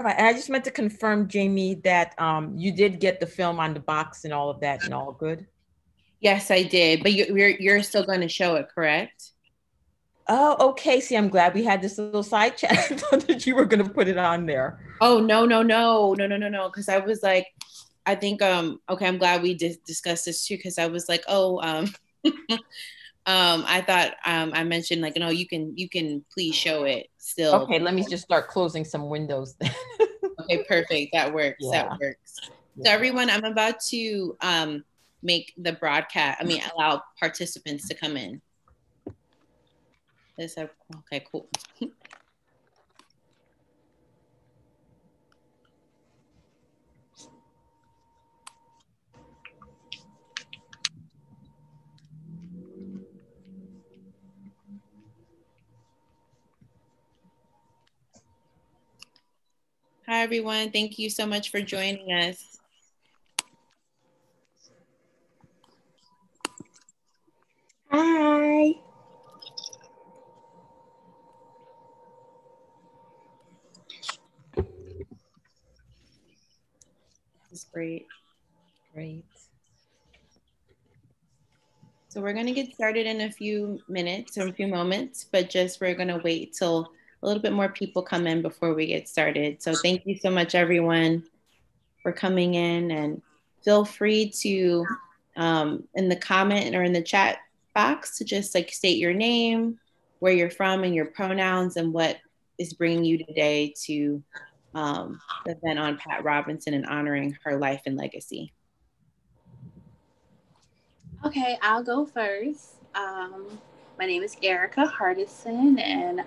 All right, I just meant to confirm, Jaimee, that um, you did get the film on the box and all of that, and all good. Yes, I did. But you're you're still going to show it, correct? Oh, okay. See, I'm glad we had this little side chat. I thought that you were going to put it on there. Oh no, no, no, no, no, no, no. Because I was like, I think um, okay, I'm glad we did discuss this too. Because I was like, oh, um, um, I thought um, I mentioned like, no, you can you can please show it still. Okay, let me just start closing some windows then. Okay, perfect. That works. Yeah. That works. Yeah. So everyone, I'm about to um, make the broadcast. I mean, allow participants to come in. Is that okay? Cool. Hi, everyone. Thank you so much for joining us. Hi. That's great. Great. So we're going to get started in a few minutes or a few moments, but just we're going to wait till a little bit more people come in before we get started. So thank you so much, everyone, for coming in. And feel free to, um, in the comment or in the chat box, to just like state your name, where you're from, and your pronouns, and what is bringing you today to um, the event on Pat Robinson and honoring her life and legacy. Okay, I'll go first. Um, my name is Erika Hardison, and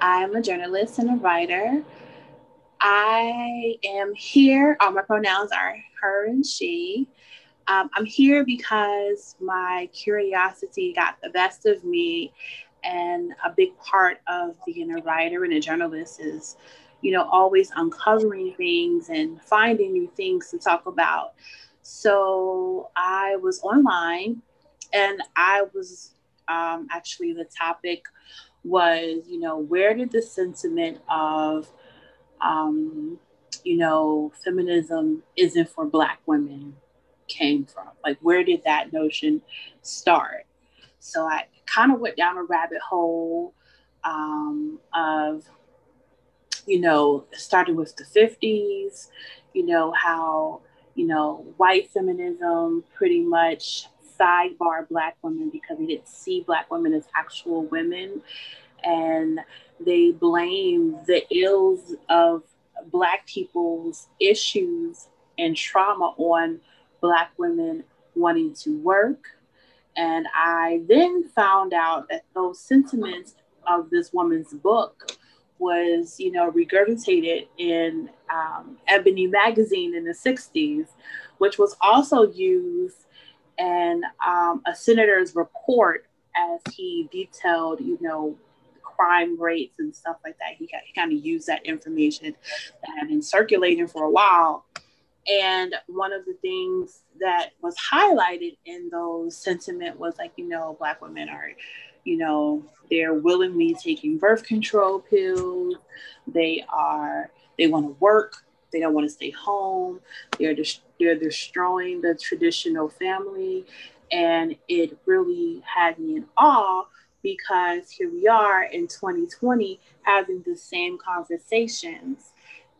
I'm a journalist and a writer. I am here. All my pronouns are her and she. Um, I'm here because my curiosity got the best of me, and a big part of being a writer and a journalist is, you know, always uncovering things and finding new things to talk about. So I was online, and I was um, actually the topic was, you know, where did the sentiment of, um, you know, feminism isn't for Black women came from? Like, where did that notion start? So I kind of went down a rabbit hole um, of, you know, started with the 50s, you know, how, you know, white feminism pretty much sidebar black women because they didn't see black women as actual women. And they blame the ills of black people's issues and trauma on black women wanting to work. And i then found out that those sentiments of this woman's book was you know regurgitated in um, ebony magazine in the 60s which was also used and um, a senator's report as he detailed, you know, crime rates and stuff like that. He, he kind of used that information that had been circulating for a while. And one of the things that was highlighted in those sentiment was like, you know, Black women are, you know, they're willingly taking birth control pills. They are, they want to work. They don't want to stay home. They're just they're destroying the traditional family. And it really had me in awe because here we are in 2020 having the same conversations.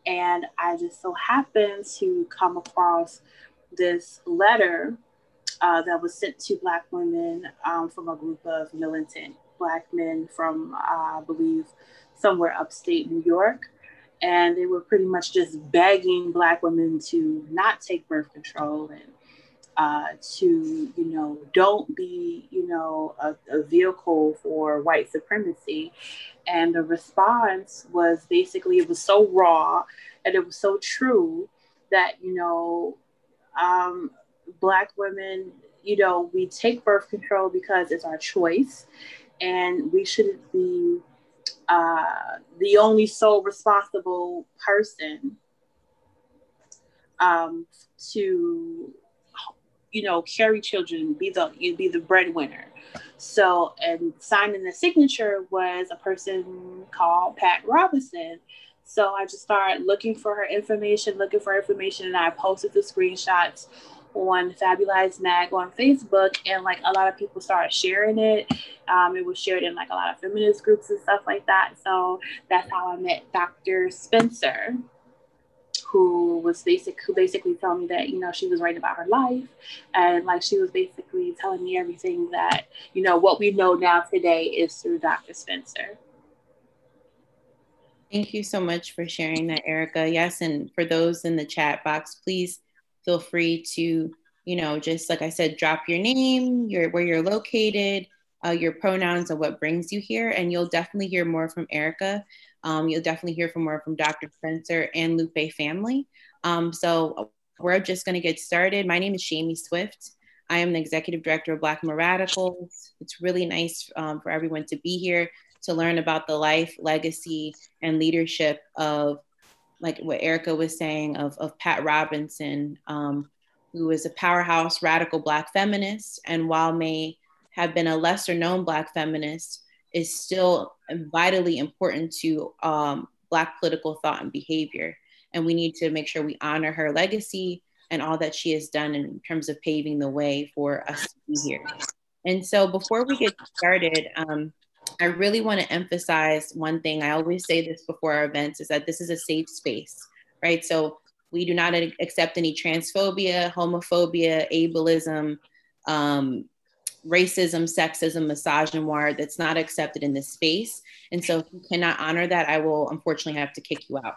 And I just so happened to come across this letter uh, that was sent to Black women um, from a group of militant Black men from, uh, I believe, somewhere upstate New York and they were pretty much just begging black women to not take birth control and uh, to you know don't be you know a, a, vehicle for white supremacy. And the response was basically it was so raw and it was so true that you know um, black women you know we take birth control because it's our choice and we shouldn't be uh, the only sole responsible person um, to you know carry children be the you be the breadwinner. So and signing the signature was a person called pat robinson. So I just started looking for her information, looking for information, and I posted the screenshots on Fabulize Mag on Facebook, and like a lot of people started sharing it. Um, it was shared in like a lot of feminist groups and stuff like that. So that's how I met Dr. Spencer, who was basic, who basically told me that you know she was writing about her life, and like she was basically telling me everything that you know what we know now today is through Dr. Spencer. Thank you so much for sharing that, Erika. Yes, and for those in the chat box, please feel free to, you know, just like I said, drop your name, your where you're located, uh, your pronouns, and what brings you here, and you'll definitely hear more from Erika. Um, you'll definitely hear from more from Dr. Spencer and Lupe family. Um, so we're just going to get started. My name is Jaimee Swift. I am the executive director of Black Radicals. It's really nice um, for everyone to be here to learn about the life, legacy, and leadership of like what Erika was saying of, of Pat Robinson, um, who is a powerhouse radical Black feminist, and while may have been a lesser known Black feminist, is still vitally important to um, Black political thought and behavior. And we need to make sure we honor her legacy and all that she has done in terms of paving the way for us to be here. And so before we get started, um, I really want to emphasize one thing. I always say this before our events is that this is a safe space, right? So we do not accept any transphobia, homophobia, ableism, um, racism, sexism, misogynoir that's not accepted in this space. And so if you cannot honor that, I will unfortunately have to kick you out.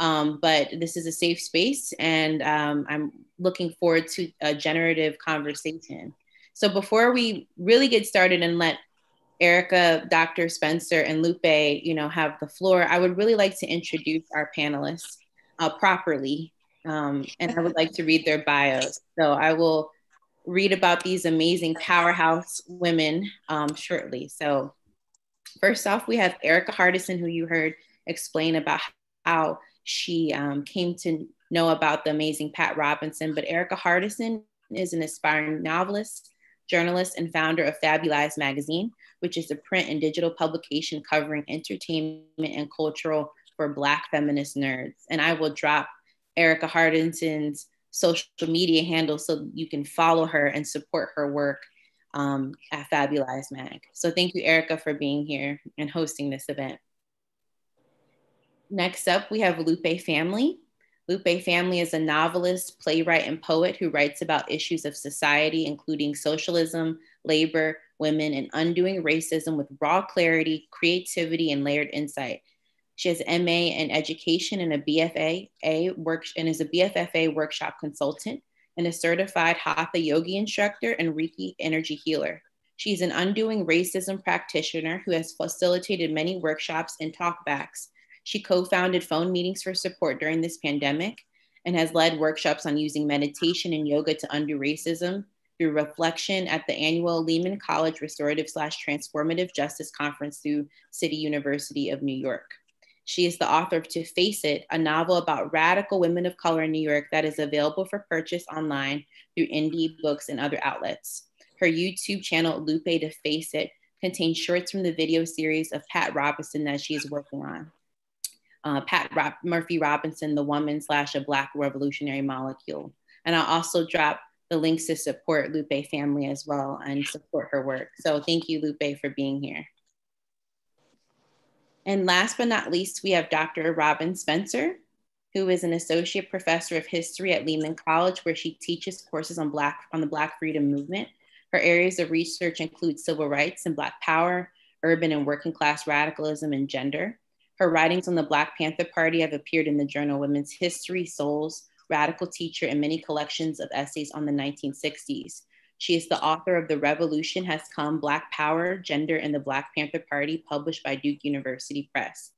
Um, but this is a safe space, and um, I'm looking forward to a generative conversation. So before we really get started and let Erika, Dr. Spencer, and Lupe, you know, have the floor, I would really like to introduce our panelists uh, properly, um, and I would like to read their bios. So I will read about these amazing powerhouse women um, shortly. So first off, we have Erika Hardison, who you heard explain about how she um, came to know about the amazing Pat Robinson. But Erika Hardison is an aspiring novelist, journalist, and founder of Fabulize Magazine, which is a print and digital publication covering entertainment and cultural for Black feminist nerds. And I will drop Erika Hardison's social media handle so you can follow her and support her work um, at Fabulize Mag. So thank you, Erika, for being here and hosting this event. Next up, we have Lupe Family. Lupe Family is a novelist, playwright, and poet who writes about issues of society, including socialism, labor, women, and undoing racism with raw clarity, creativity, and layered insight. She has MA in education and a BFA a work and is a BFFA workshop consultant and a certified Hatha yogi instructor and Reiki energy healer. She's an undoing racism practitioner who has facilitated many workshops and talkbacks. She co-founded phone meetings for support during this pandemic and has led workshops on using meditation and yoga to undo racism, through reflection at the annual Lehman College Restorative slash Transformative Justice Conference through City University of New York. She is the author of To Face It, a novel about radical women of color in New York that is available for purchase online through indie books and other outlets. Her YouTube channel, Lupe To Face It, contains shorts from the video series of Pat Robinson that she is working on. Uh, Pat Rob- Murphy Robinson, the woman slash a Black revolutionary molecule. And I'll also drop the links to support Lupe family as well and support her work. So thank you, Lupe, for being here. And last but not least, we have Dr. Robyn Spencer, who is an associate professor of history at Lehman College, where she teaches courses on Black on the Black freedom movement. Her areas of research include civil rights and Black power, urban and working class radicalism, and gender. Her writings on the Black Panther Party have appeared in the journal Women's History, Souls, radical teacher, and many collections of essays on the 1960s. She is the author of The Revolution Has Come Black Power, Gender, and the Black Panther Party, published by Duke University Press.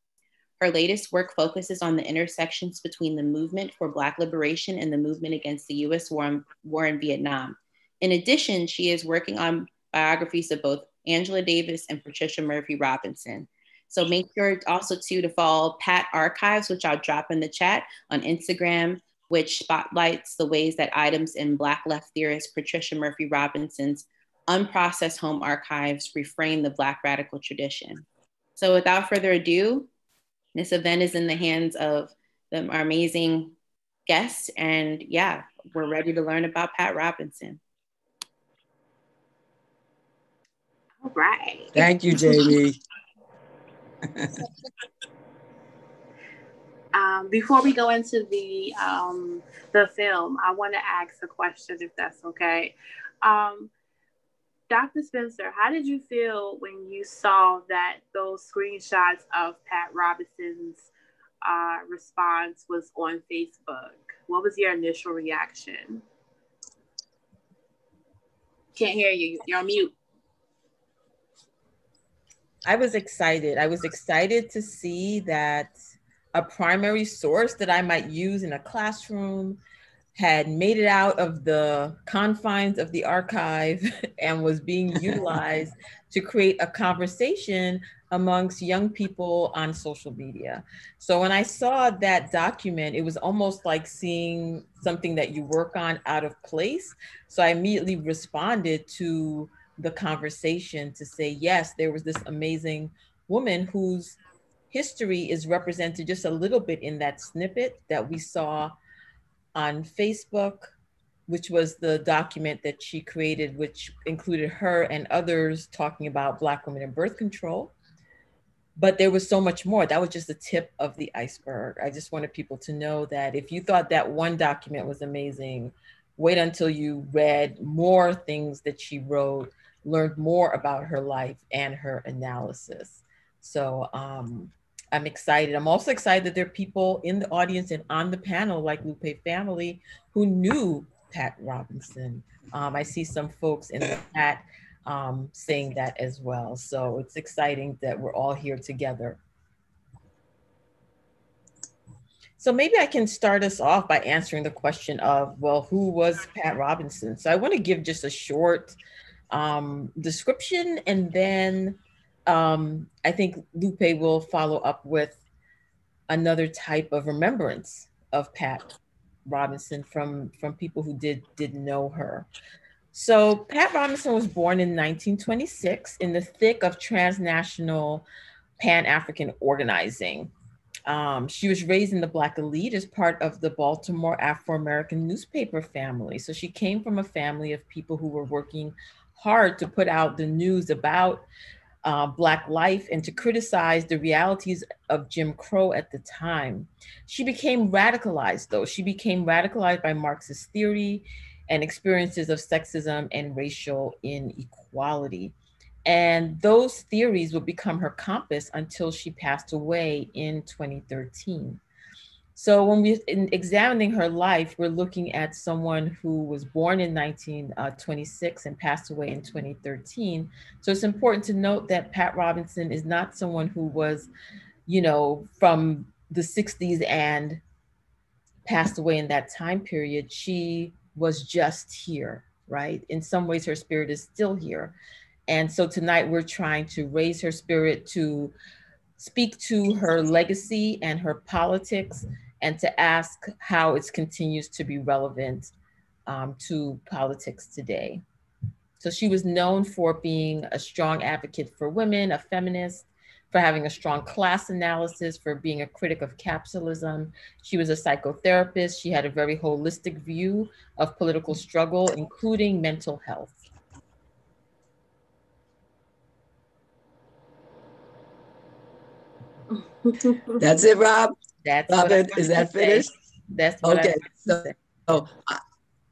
Her latest work focuses on the intersections between the movement for Black liberation and the movement against the US war, war in Vietnam. In addition, she is working on biographies of both Angela Davis and Patricia Murphy Robinson. So make sure also too to follow Pat Archives, which I'll drop in the chat on Instagram, which spotlights the ways that items in Black left theorist Patricia Murphy Robinson's unprocessed home archives reframe the Black radical tradition. So without further ado, this event is in the hands of the, our amazing guests. And yeah, we're ready to learn about Pat Robinson. All right. Thank you, Jaimee. Um, before we go into the um, the film, I want to ask a question, if that's okay. Um, Dr. Spencer, how did you feel when you saw that those screenshots of Pat Robinson's uh, response was on Facebook? What was your initial reaction? Can't hear you. You're on mute. I was excited. I was excited to see that a primary source that I might use in a classroom had made it out of the confines of the archive and was being utilized to create a conversation amongst young people on social media. So when I saw that document, it was almost like seeing something that you work on out of place. So I immediately responded to the conversation to say, yes, there was this amazing woman whose history is represented just a little bit in that snippet that we saw on Facebook, which was the document that she created, which included her and others talking about Black women and birth control. But there was so much more. That was just the tip of the iceberg. I just wanted people to know that if you thought that one document was amazing, wait until you read more things that she wrote learned more about her life and her analysis. So um, I'm excited. I'm also excited that there are people in the audience and on the panel, like Lupe family, who knew Pat Robinson. Um, I see some folks in the chat um, saying that as well. So it's exciting that we're all here together. So maybe I can start us off by answering the question of, well, who was Pat Robinson? So I want to give just a short um, description, and then um, I think Lupe will follow up with another type of remembrance of Pat Robinson from from people who did didn't know her. So Pat Robinson was born in 1926 in the thick of transnational Pan-African organizing. Um, she was raised in the Black elite as part of the Baltimore Afro-American newspaper family. So she came from a family of people who were working hard to put out the news about uh, Black life and to criticize the realities of Jim Crow at the time. She became radicalized, though. She became radicalized by Marxist theory and experiences of sexism and racial inequality. And those theories would become her compass until she passed away in 2013. So when we in examining her life, we're looking at someone who was born in 1926 uh, and passed away in 2013. So it's important to note that Pat Robinson is not someone who was, you know, from the 60s and passed away in that time period. She was just here, right? In some ways, her spirit is still here. And so tonight we're trying to raise her spirit to speak to her legacy and her politics and to ask how it continues to be relevant um, to politics today. So she was known for being a strong advocate for women, a feminist, for having a strong class analysis, for being a critic of capitalism. She was a psychotherapist. She had a very holistic view of political struggle, including mental health. That's it, Rob. That's Robyn, is that finished? That's okay. so, so I,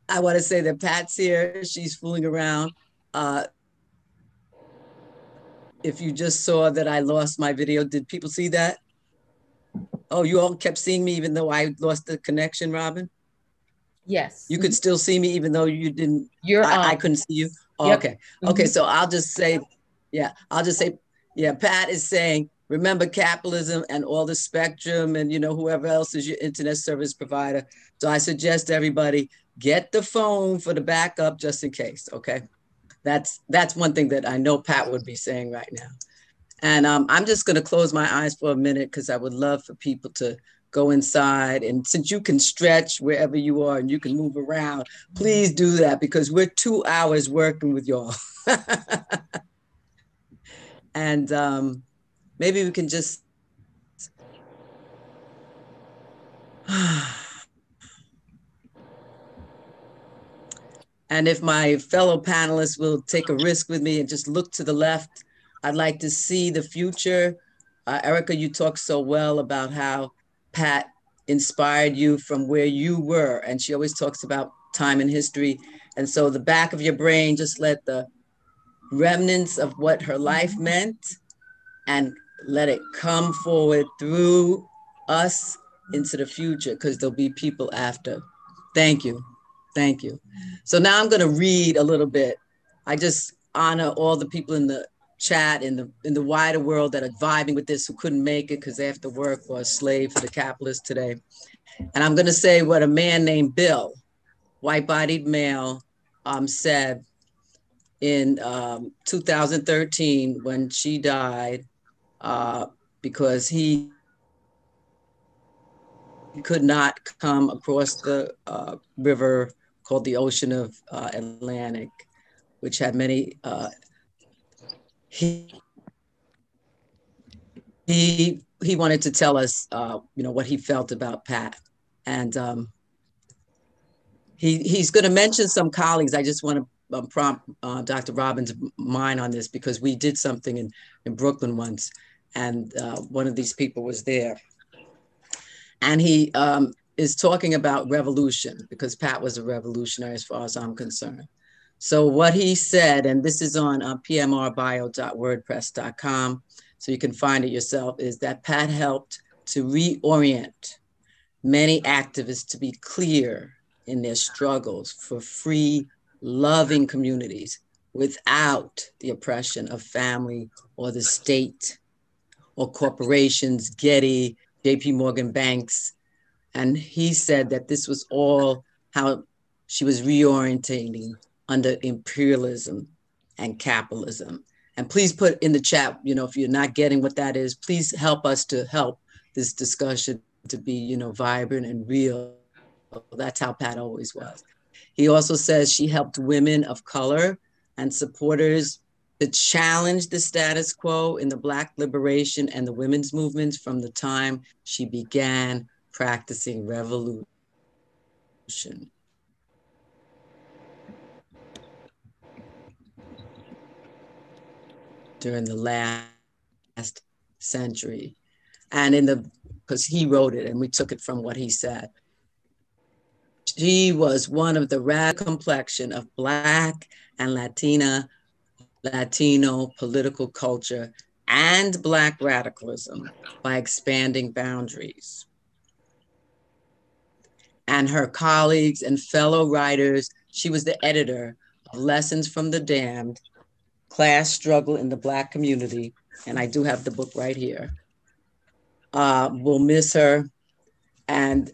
I want to say that Pat's here. She's fooling around. Uh, if you just saw that I lost my video, did people see that? Oh, you all kept seeing me even though I lost the connection, Robyn? Yes. You could still see me even though you didn't. You're I, I couldn't see you. Oh, yep. Okay. Okay. Mm-hmm. So I'll just say, yeah, I'll just say, yeah, Pat is saying remember capitalism and all the spectrum and you know whoever else is your internet service provider. So i suggest everybody get the phone for the backup just in case okay? That's that's one thing that i know pat would be saying right now. And um, i'm just going to close my eyes for a minute because i would love for people to go inside and since you can stretch wherever you are and you can move around please do that because we're two hours working with y'all. And um, maybe we can just and if my fellow panelists will take a risk with me and just look to the left, I'd like to see the future. Uh, Erika, you talk so well about how Pat inspired you from where you were. And she always talks about time and history. And so the back of your brain, just let the remnants of what her life meant and let it come forward through us into the future because there'll be people after. Thank you. Thank you. So now I'm going to read a little bit. I just honor all the people in the chat in the in the wider world that are vibing with this who couldn't make it because they have to work or a slave for the capitalist today. And I'm going to say what a man named Bill, white-bodied male, um, said in um, 2013 when she died uh, because he could not come across the uh, river called the Ocean of uh, Atlantic, which had many uh, he he he wanted to tell us, uh, you know, what he felt about Pat, and um, he he's going to mention some colleagues. I just want to um, prompt uh, Dr. Robyn's mind on this because we did something in in Brooklyn once, and uh, one of these people was there, and he um, is talking about revolution because Pat was a revolutionary as far as I'm concerned. So what he said, and this is on uh, pmrbio.wordpress.com, so you can find it yourself, is that Pat helped to reorient many activists to be clear in their struggles for free, loving communities without the oppression of family or the state or corporations, Getty, JP Morgan Banks. And he said that this was all how she was reorientating under imperialism and capitalism. And please put in the chat, you know, if you're not getting what that is, please help us to help this discussion to be, you know, vibrant and real. That's how Pat always was. He also says she helped women of color and supporters to challenge the status quo in the Black liberation and the women's movements from the time she began practicing revolution. during the last century. And in the, because he wrote it and we took it from what he said. She was one of the radical complexion of Black and Latina, Latino political culture and Black radicalism by expanding boundaries. And her colleagues and fellow writers, she was the editor of Lessons from the Damned class struggle in the Black community, and I do have the book right here. Uh, we'll miss her. And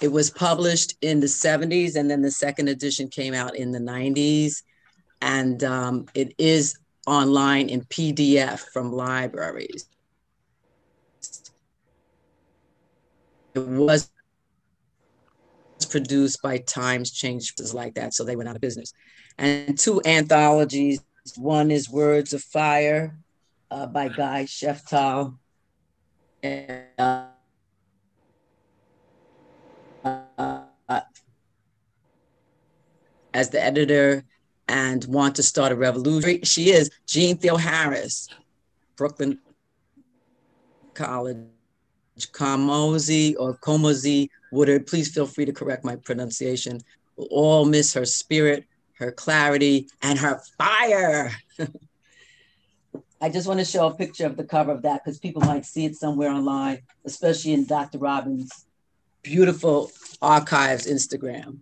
it was published in the 70s, and then the second edition came out in the 90s. And um, it is online in PDF from libraries. It was produced by Times Changes like that, so they went out of business. And two anthologies one is Words of Fire uh, by Guy Sheftall. And, uh, uh, as the editor and want to start a revolution. She is Jeanne Theoharis, Brooklyn College, Kamosi or Komozi Woodard. Please feel free to correct my pronunciation. We'll all miss her spirit, her clarity, and her fire. I just want to show a picture of the cover of that because people might see it somewhere online, especially in Dr. Robyn's beautiful archives Instagram.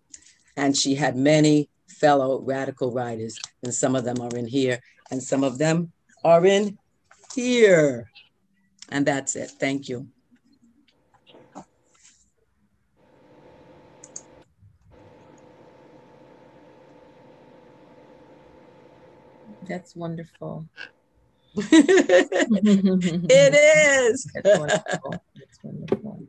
And she had many fellow radical writers, and some of them are in here, and some of them are in here. And that's it. Thank you. That's wonderful. it is. That's wonderful. That's wonderful.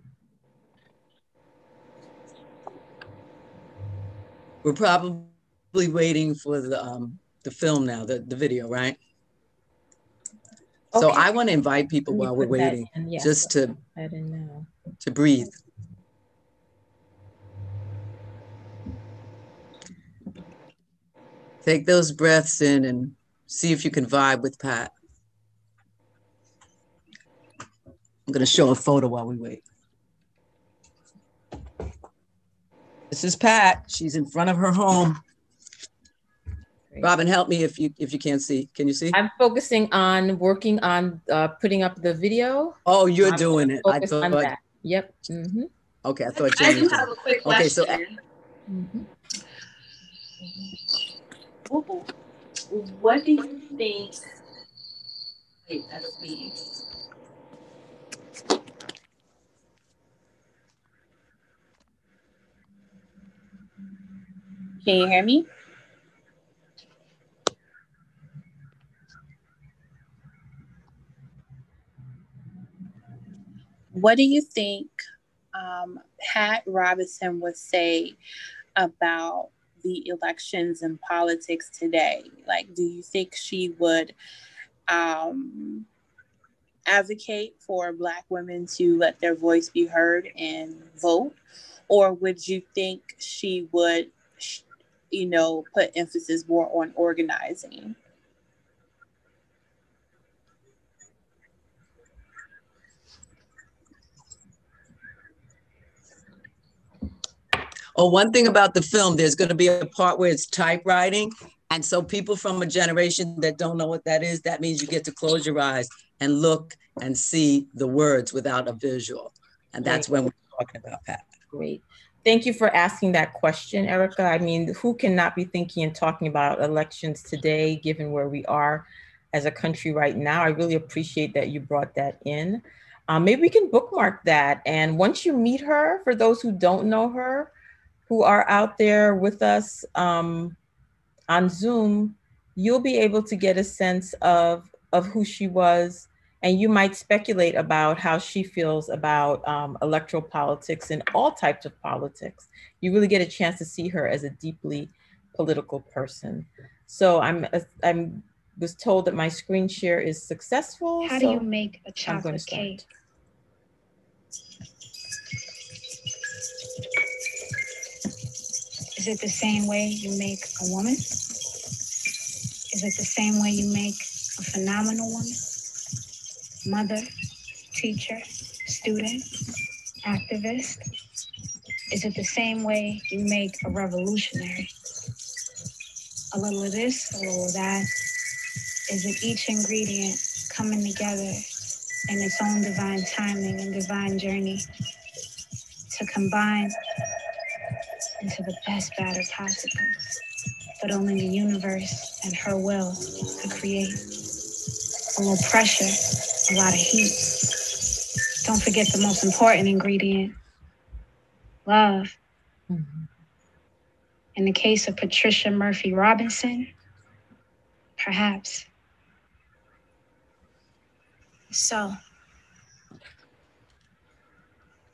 We're probably probably waiting for the, um, the film now, the, the video, right? Okay. So I want to invite people Let while we're waiting, yes, just to, to breathe. Take those breaths in and see if you can vibe with Pat. I'm going to show a photo while we wait. This is Pat. She's in front of her home. Great. Robyn, help me if you if you can't see. Can you see? I'm focusing on working on uh, putting up the video. Oh, you're I'm doing it. I thought. That. Yep. Mm-hmm. Okay, I thought you. I do have a quick question. Okay, so. Mm-hmm. What do you think? Wait, that's me. Can you hear me? What do you think um, Pat Robinson would say about the elections and politics today? Like, do you think she would um, advocate for Black women to let their voice be heard and vote? Or would you think she would you know, put emphasis more on organizing. Oh, one thing about the film, there's going to be a part where it's typewriting. And so people from a generation that don't know what that is, that means you get to close your eyes and look and see the words without a visual. And that's Great. when we're talking about that. Great. Thank you for asking that question, Erika. I mean, who cannot be thinking and talking about elections today, given where we are as a country right now? I really appreciate that you brought that in. Um, maybe we can bookmark that. And once you meet her, for those who don't know her, who are out there with us um, on Zoom, you'll be able to get a sense of, of who she was and you might speculate about how she feels about um, electoral politics and all types of politics. You really get a chance to see her as a deeply political person. So I'm I'm was told that my screen share is successful. How so do you make a chocolate cake? Is it the same way you make a woman? Is it the same way you make a phenomenal woman? mother, teacher, student, activist? Is it the same way you make a revolutionary? A little of this, a little of that? Is it each ingredient coming together in its own divine timing and divine journey to combine into the best batter possible, but only the universe and her will to create? A little pressure a lot of heat. Don't forget the most important ingredient love. Mm-hmm. In the case of Patricia Murphy Robinson, perhaps. So,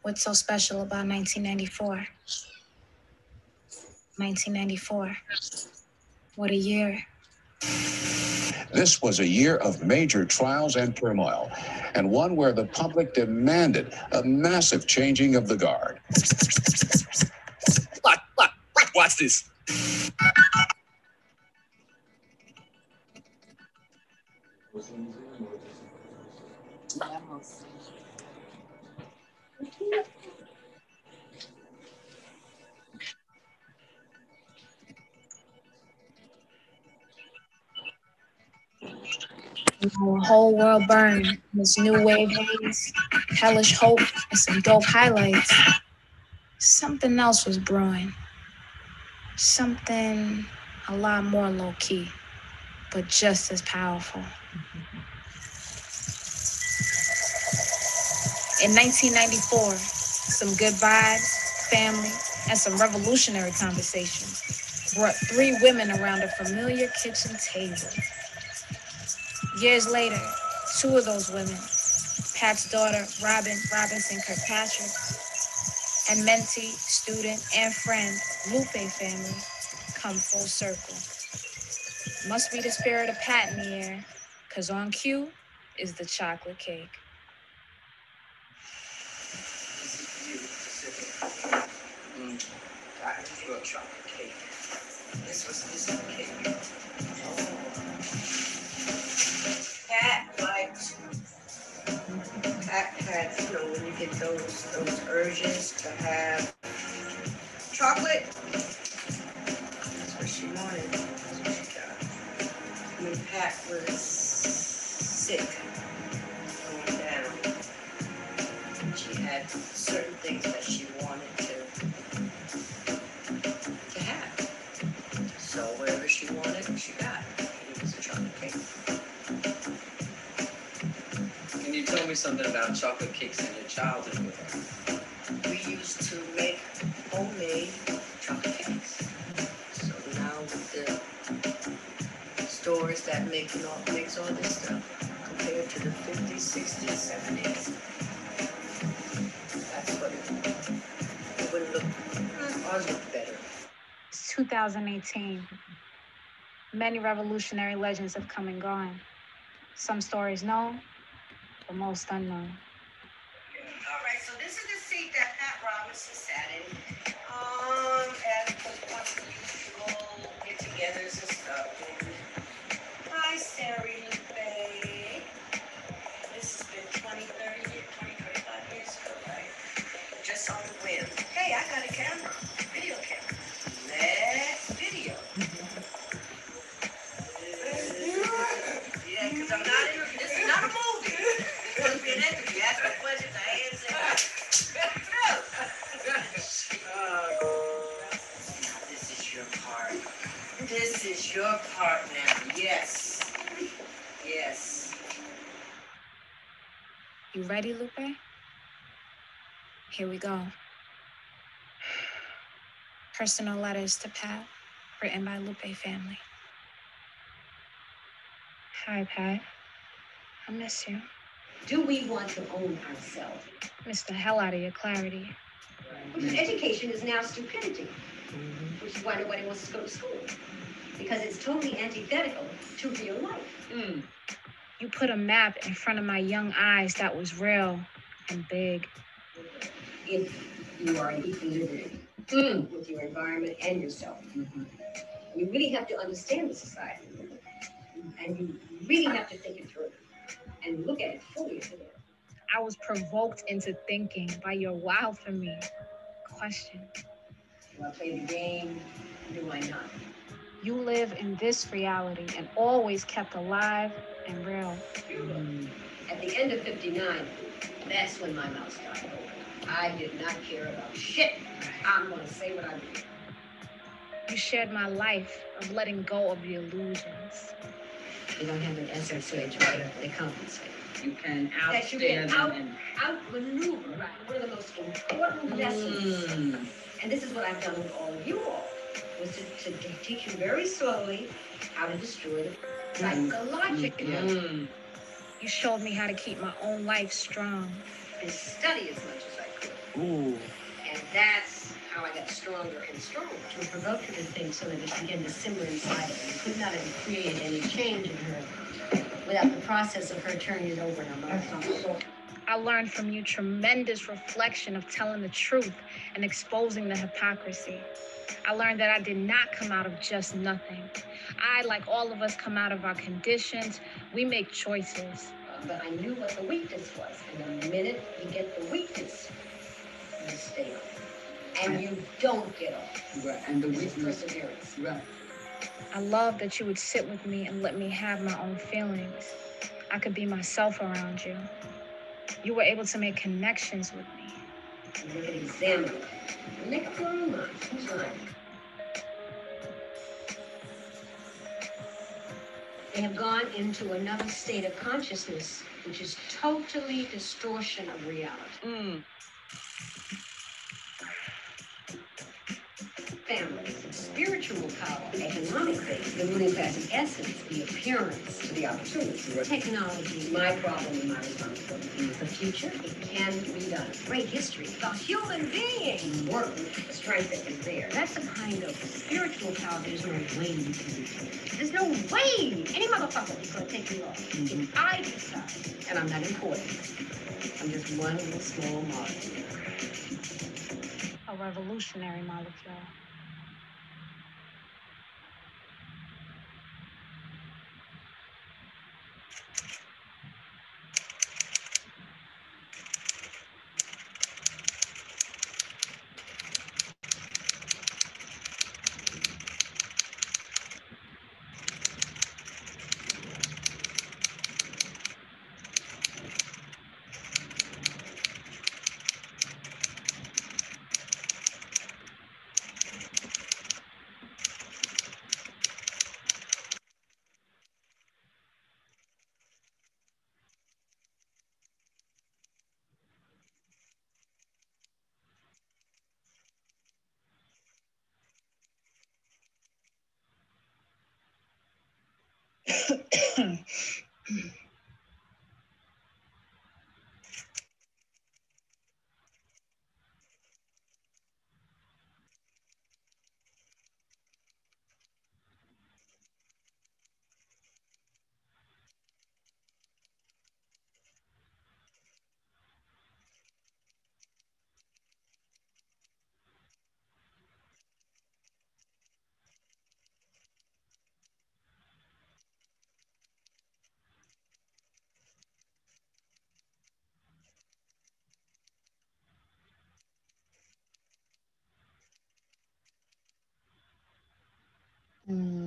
what's so special about 1994? 1994. What a year. This was a year of major trials and turmoil, and one where the public demanded a massive changing of the guard. Look, look, watch this. Whole world burned. This new wave haze, hellish hope, and some dope highlights. Something else was brewing. Something a lot more low key, but just as powerful. In 1994, some good vibes, family, and some revolutionary conversations brought three women around a familiar kitchen table. Years later, two of those women, Pat's daughter, Robin Robinson Kirkpatrick, and mentee, student, and friend, Lupe family, come full circle. Must be the spirit of Pat in the air, because on cue is the chocolate cake. Mm. cake. This was his cake. Liked, Pat had, you know, when you get those, those urges to have chocolate, that's what she wanted. That's what she got. When Pat was sick, going down, she had certain things that she wanted to to have. So whatever she wanted, tell me something about chocolate cakes in your childhood? We used to make homemade chocolate cakes. So now with the stores that make all, makes all this stuff compared to the 50s, 60s, 70s, that's what it, it would look, uh, ours look better. It's 2018. Many revolutionary legends have come and gone. Some stories known, but most unknown. All right, so this is the seat that Pat Robinson sat in. Um, at one of the usual get-togethers and stuff. Hi, Sari Lupe. This has been 20, 30 years, 20, 25 years ago, right? Just on the whim. Hey, I got a camera, ready, Lupe? Here we go. Personal letters to Pat, written by Lupe family. Hi, Pat. I miss you. Do we want to own ourselves? Miss the hell out of your clarity. Because education is now stupidity, which is why nobody wants to go to school. Because it's totally antithetical to real life. Hmm. You put a map in front of my young eyes that was real and big. If you are in equilibrium mm, with your environment and yourself, you really have to understand the society. And you really have to think it through and look at it fully as it is. I was provoked into thinking by your wild for me question. Do I play the game? Do I not? You live in this reality and always kept alive and real. At the end of 59, that's when my mouth started open. I did not care about shit. I'm going to say what I mean. You shared my life of letting go of the illusions. You don't have an answer to it, try They compensate. You can That you can them out, and outmaneuver one of the most important lessons. Mm. And this is what I've done with all of you all, was to, to teach you very slowly how to destroy the psychological. Mm. You showed me how to keep my own life strong. And study as much as I could. Ooh. And that's how I got stronger and stronger. To provoke her to think so that it began to simmer inside of her. You could not have created any change in her without the process of her turning it over in her mind. I learned from you tremendous reflection of telling the truth and exposing the hypocrisy. I learned that I did not come out of just nothing. I, like all of us, come out of our conditions. We make choices. But I knew what the weakness was. And the minute you get the weakness, you stay on. And you don't get off. Right. And the weakness. perseverance. Right. I love that you would sit with me and let me have my own feelings. I could be myself around you. You were able to make connections with me. And you can examine it. And make up your own mind. Who's right? They have gone into another state of consciousness, which is totally distortion of reality. Mm. Family, spiritual power, economic base, the ruling class's essence, the appearance the opportunity. Technology, my problem and my responsibility. The future, it can be done. Great history the human being, Work, the strength that is there. That's the kind of spiritual power there's no way you can retain. There's no way any motherfucker is going to take me off. If mm-hmm. I decide, and I'm not important, I'm just one little small molecule. A revolutionary molecule. Mm,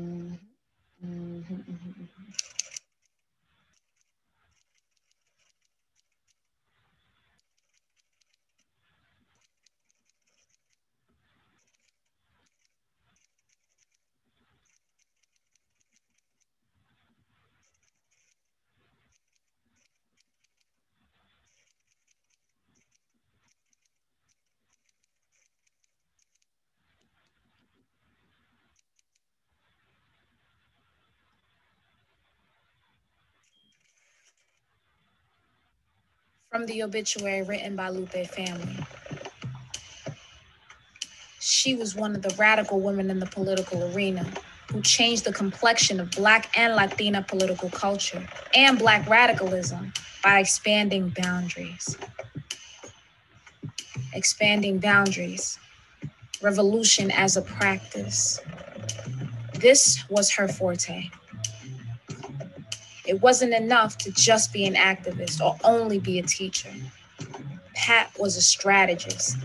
From the obituary written by Lupe family. She was one of the radical women in the political arena who changed the complexion of Black and Latina political culture and Black radicalism by expanding boundaries. Expanding boundaries, revolution as a practice. This was her forte. It wasn't enough to just be an activist or only be a teacher. Pat was a strategist.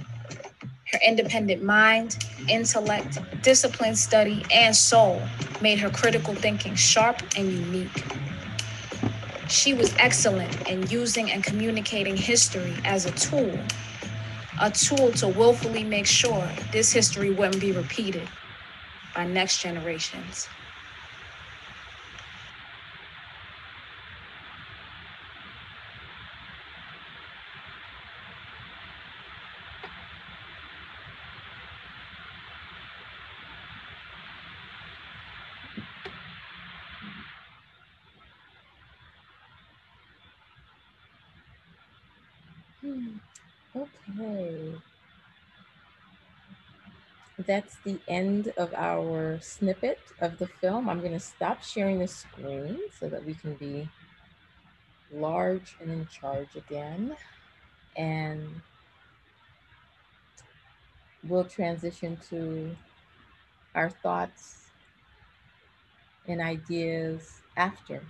Her independent mind, intellect, disciplined study, and soul made her critical thinking sharp and unique. She was excellent in using and communicating history as a tool, a tool to willfully make sure this history wouldn't be repeated by next generations. Hmm. Okay. That's the end of our snippet of the film. I'm going to stop sharing the screen so that we can be large and in charge again. And we'll transition to our thoughts and ideas after.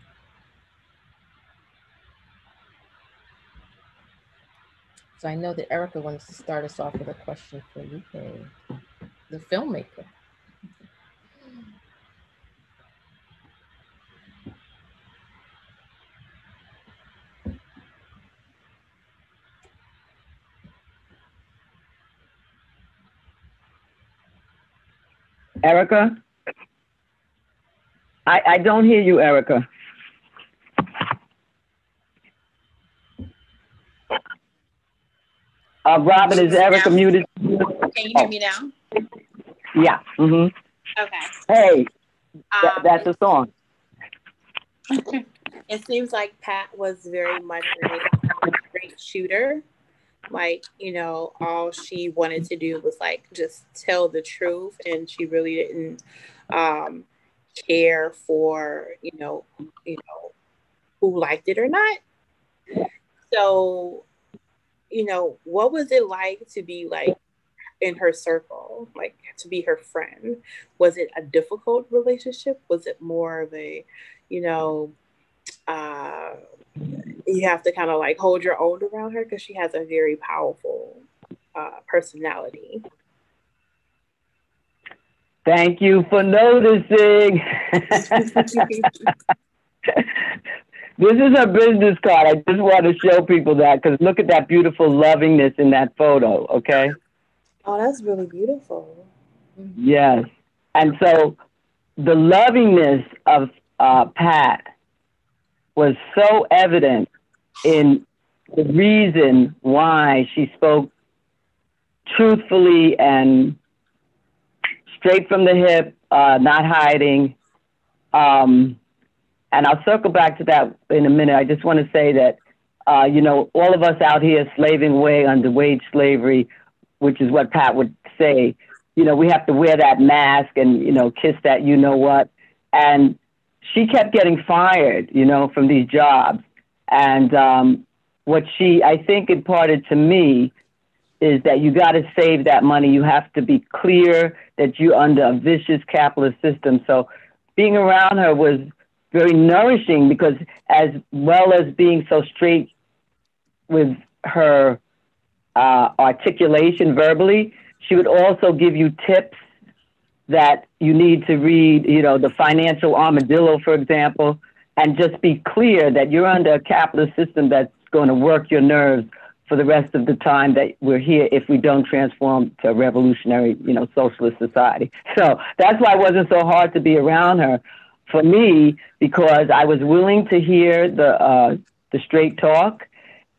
So I know that Erika wants to start us off with a question for Lupe, the filmmaker. Erika? I, I don't hear you, Erika. Uh, Robyn, is Erika muted? Can you hear me now? Yeah. hmm Okay. Hey, Um, that's a song. it seems like Pat was very much a great shooter. Like, you know, all she wanted to do was like just tell the truth and she really didn't um care for, you know, you know, who liked it or not. So, you know, what was it like to be like in her circle, like to be her friend? Was it a difficult relationship? Was it more of a, you know, uh, you have to kind of like hold your own around her because she has a very powerful uh, personality. Thank you for noticing. this is her business card. I just want to show people that because look at that beautiful lovingness in that photo, okay? Oh, that's really beautiful. Yes. And so the lovingness of uh, Pat was so evident in the reason why she spoke truthfully and straight from the hip, uh, not hiding. Um, and I'll circle back to that in a minute. I just want to say that, uh, you know, all of us out here slaving away under wage slavery, which is what Pat would say, you know, we have to wear that mask and, you know, kiss that you know what. And she kept getting fired, you know, from these jobs. And um, what she, I think, imparted to me is that you got to save that money. You have to be clear that you're under a vicious capitalist system. So being around her was very nourishing because, as well as being so straight with her uh, articulation verbally, she would also give you tips that you need to read, you know, the financial armadillo, for example, and just be clear that you're under a capitalist system that's going to work your nerves for the rest of the time that we're here if we don't transform to a revolutionary, you know, socialist society. So that's why it wasn't so hard to be around her for me because I was willing to hear the uh, the straight talk,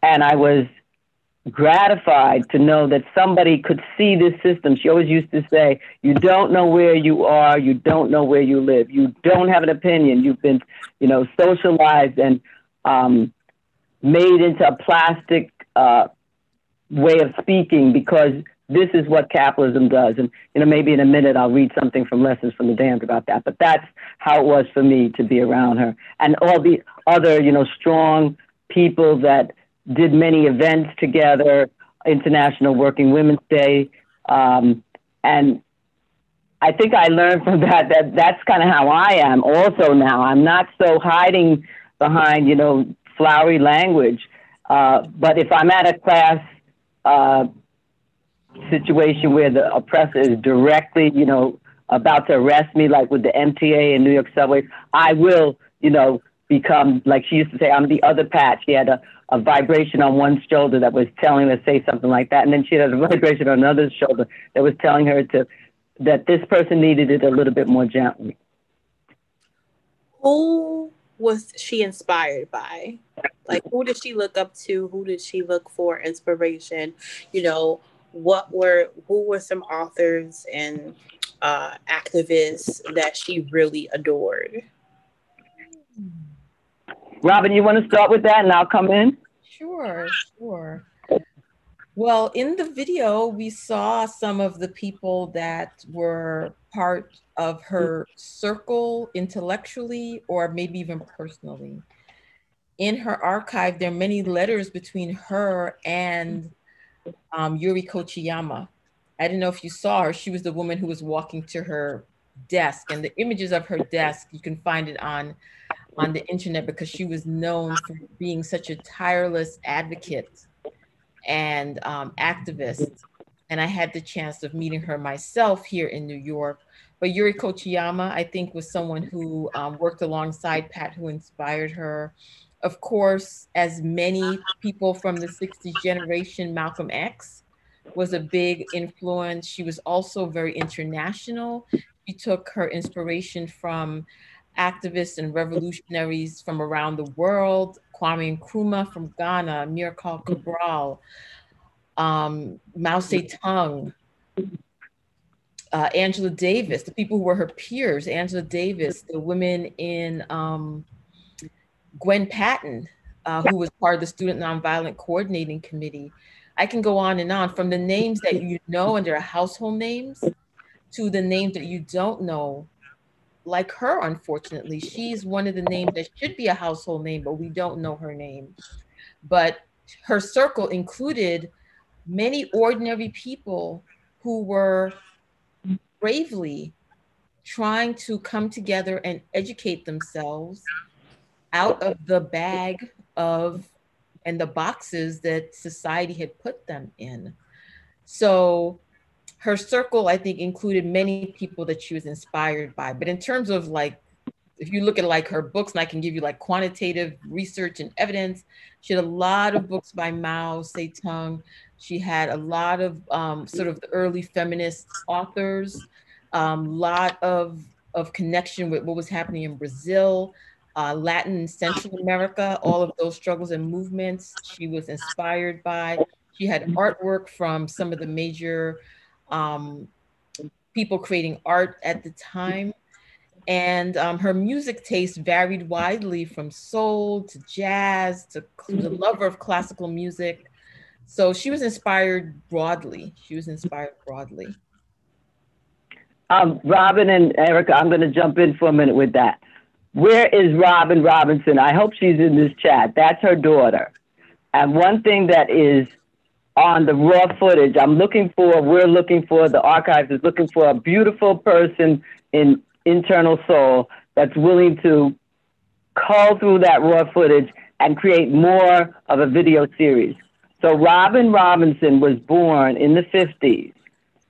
and I was gratified to know that somebody could see this system. She always used to say, "You don't know where you are. You don't know where you live. You don't have an opinion. You've been, you know, socialized and um, made into a plastic uh, way of speaking because." This is what capitalism does. And, you know, maybe in a minute I'll read something from Lessons from the Damned about that. But that's how it was for me to be around her. And all the other, you know, strong people that did many events together, International Working Women's Day. Um, and I think I learned from that that that's kind of how I am also now. I'm not so hiding behind, you know, flowery language. Uh, but if I'm at a class uh, situation where the oppressor is directly, you know, about to arrest me, like with the MTA and New York subways, I will, you know, become like she used to say, I'm the other patch. She had a, a vibration on one shoulder that was telling her to say something like that, and then she had a vibration on another shoulder that was telling her to that this person needed it a little bit more gently. Who was she inspired by? Like, who did she look up to? Who did she look for inspiration? You know, what were who were some authors and uh, activists that she really adored? Robyn, you want to start with that and I'll come in? Sure, sure. Well, in the video, we saw some of the people that were part of her circle intellectually or maybe even personally. In her archive, there are many letters between her and um, Yuri Kochiyama. I don't know if you saw her. She was the woman who was walking to her desk, and the images of her desk you can find it on on the internet because she was known for being such a tireless advocate and um, activist. And I had the chance of meeting her myself here in New York. But Yuri Kochiyama, I think, was someone who um, worked alongside Pat, who inspired her. Of course, as many people from the 60s generation, Malcolm X was a big influence. She was also very international. She took her inspiration from activists and revolutionaries from around the world, Kwame Nkrumah from Ghana, Amilcar Cabral, um, Mao Zedong, uh, Angela Davis, the people who were her peers, Angela Davis, the women in um, Gwen Patton, uh, who was part of the Student Nonviolent Coordinating Committee. I can go on and on from the names that you know they're household names to the names that you don't know like her, unfortunately. She's one of the names that should be a household name, but we don't know her name. But her circle included many ordinary people who were bravely trying to come together and educate themselves out of the bag of and the boxes that society had put them in. So her circle, I think, included many people that she was inspired by. But in terms of like, if you look at like her books, and I can give you like quantitative research and evidence, she had a lot of books by Mao Zedong. She had a lot of um, sort of the early feminist authors, a um, lot of of connection with what was happening in Brazil, uh, Latin Central America, all of those struggles and movements she was inspired by. She had artwork from some of the major um, people creating art at the time. And um, her music taste varied widely from soul to jazz to the lover of classical music. So she was inspired broadly. She was inspired broadly. Um, Robyn and Erika, I'm going to jump in for a minute with that. Where is Robin Robinson? I hope she's in this chat. That's her daughter. And one thing that is on the raw footage, I'm looking for, we're looking for, the archives is looking for a beautiful person in internal soul that's willing to call through that raw footage and create more of a video series. So Robin Robinson was born in the 50s.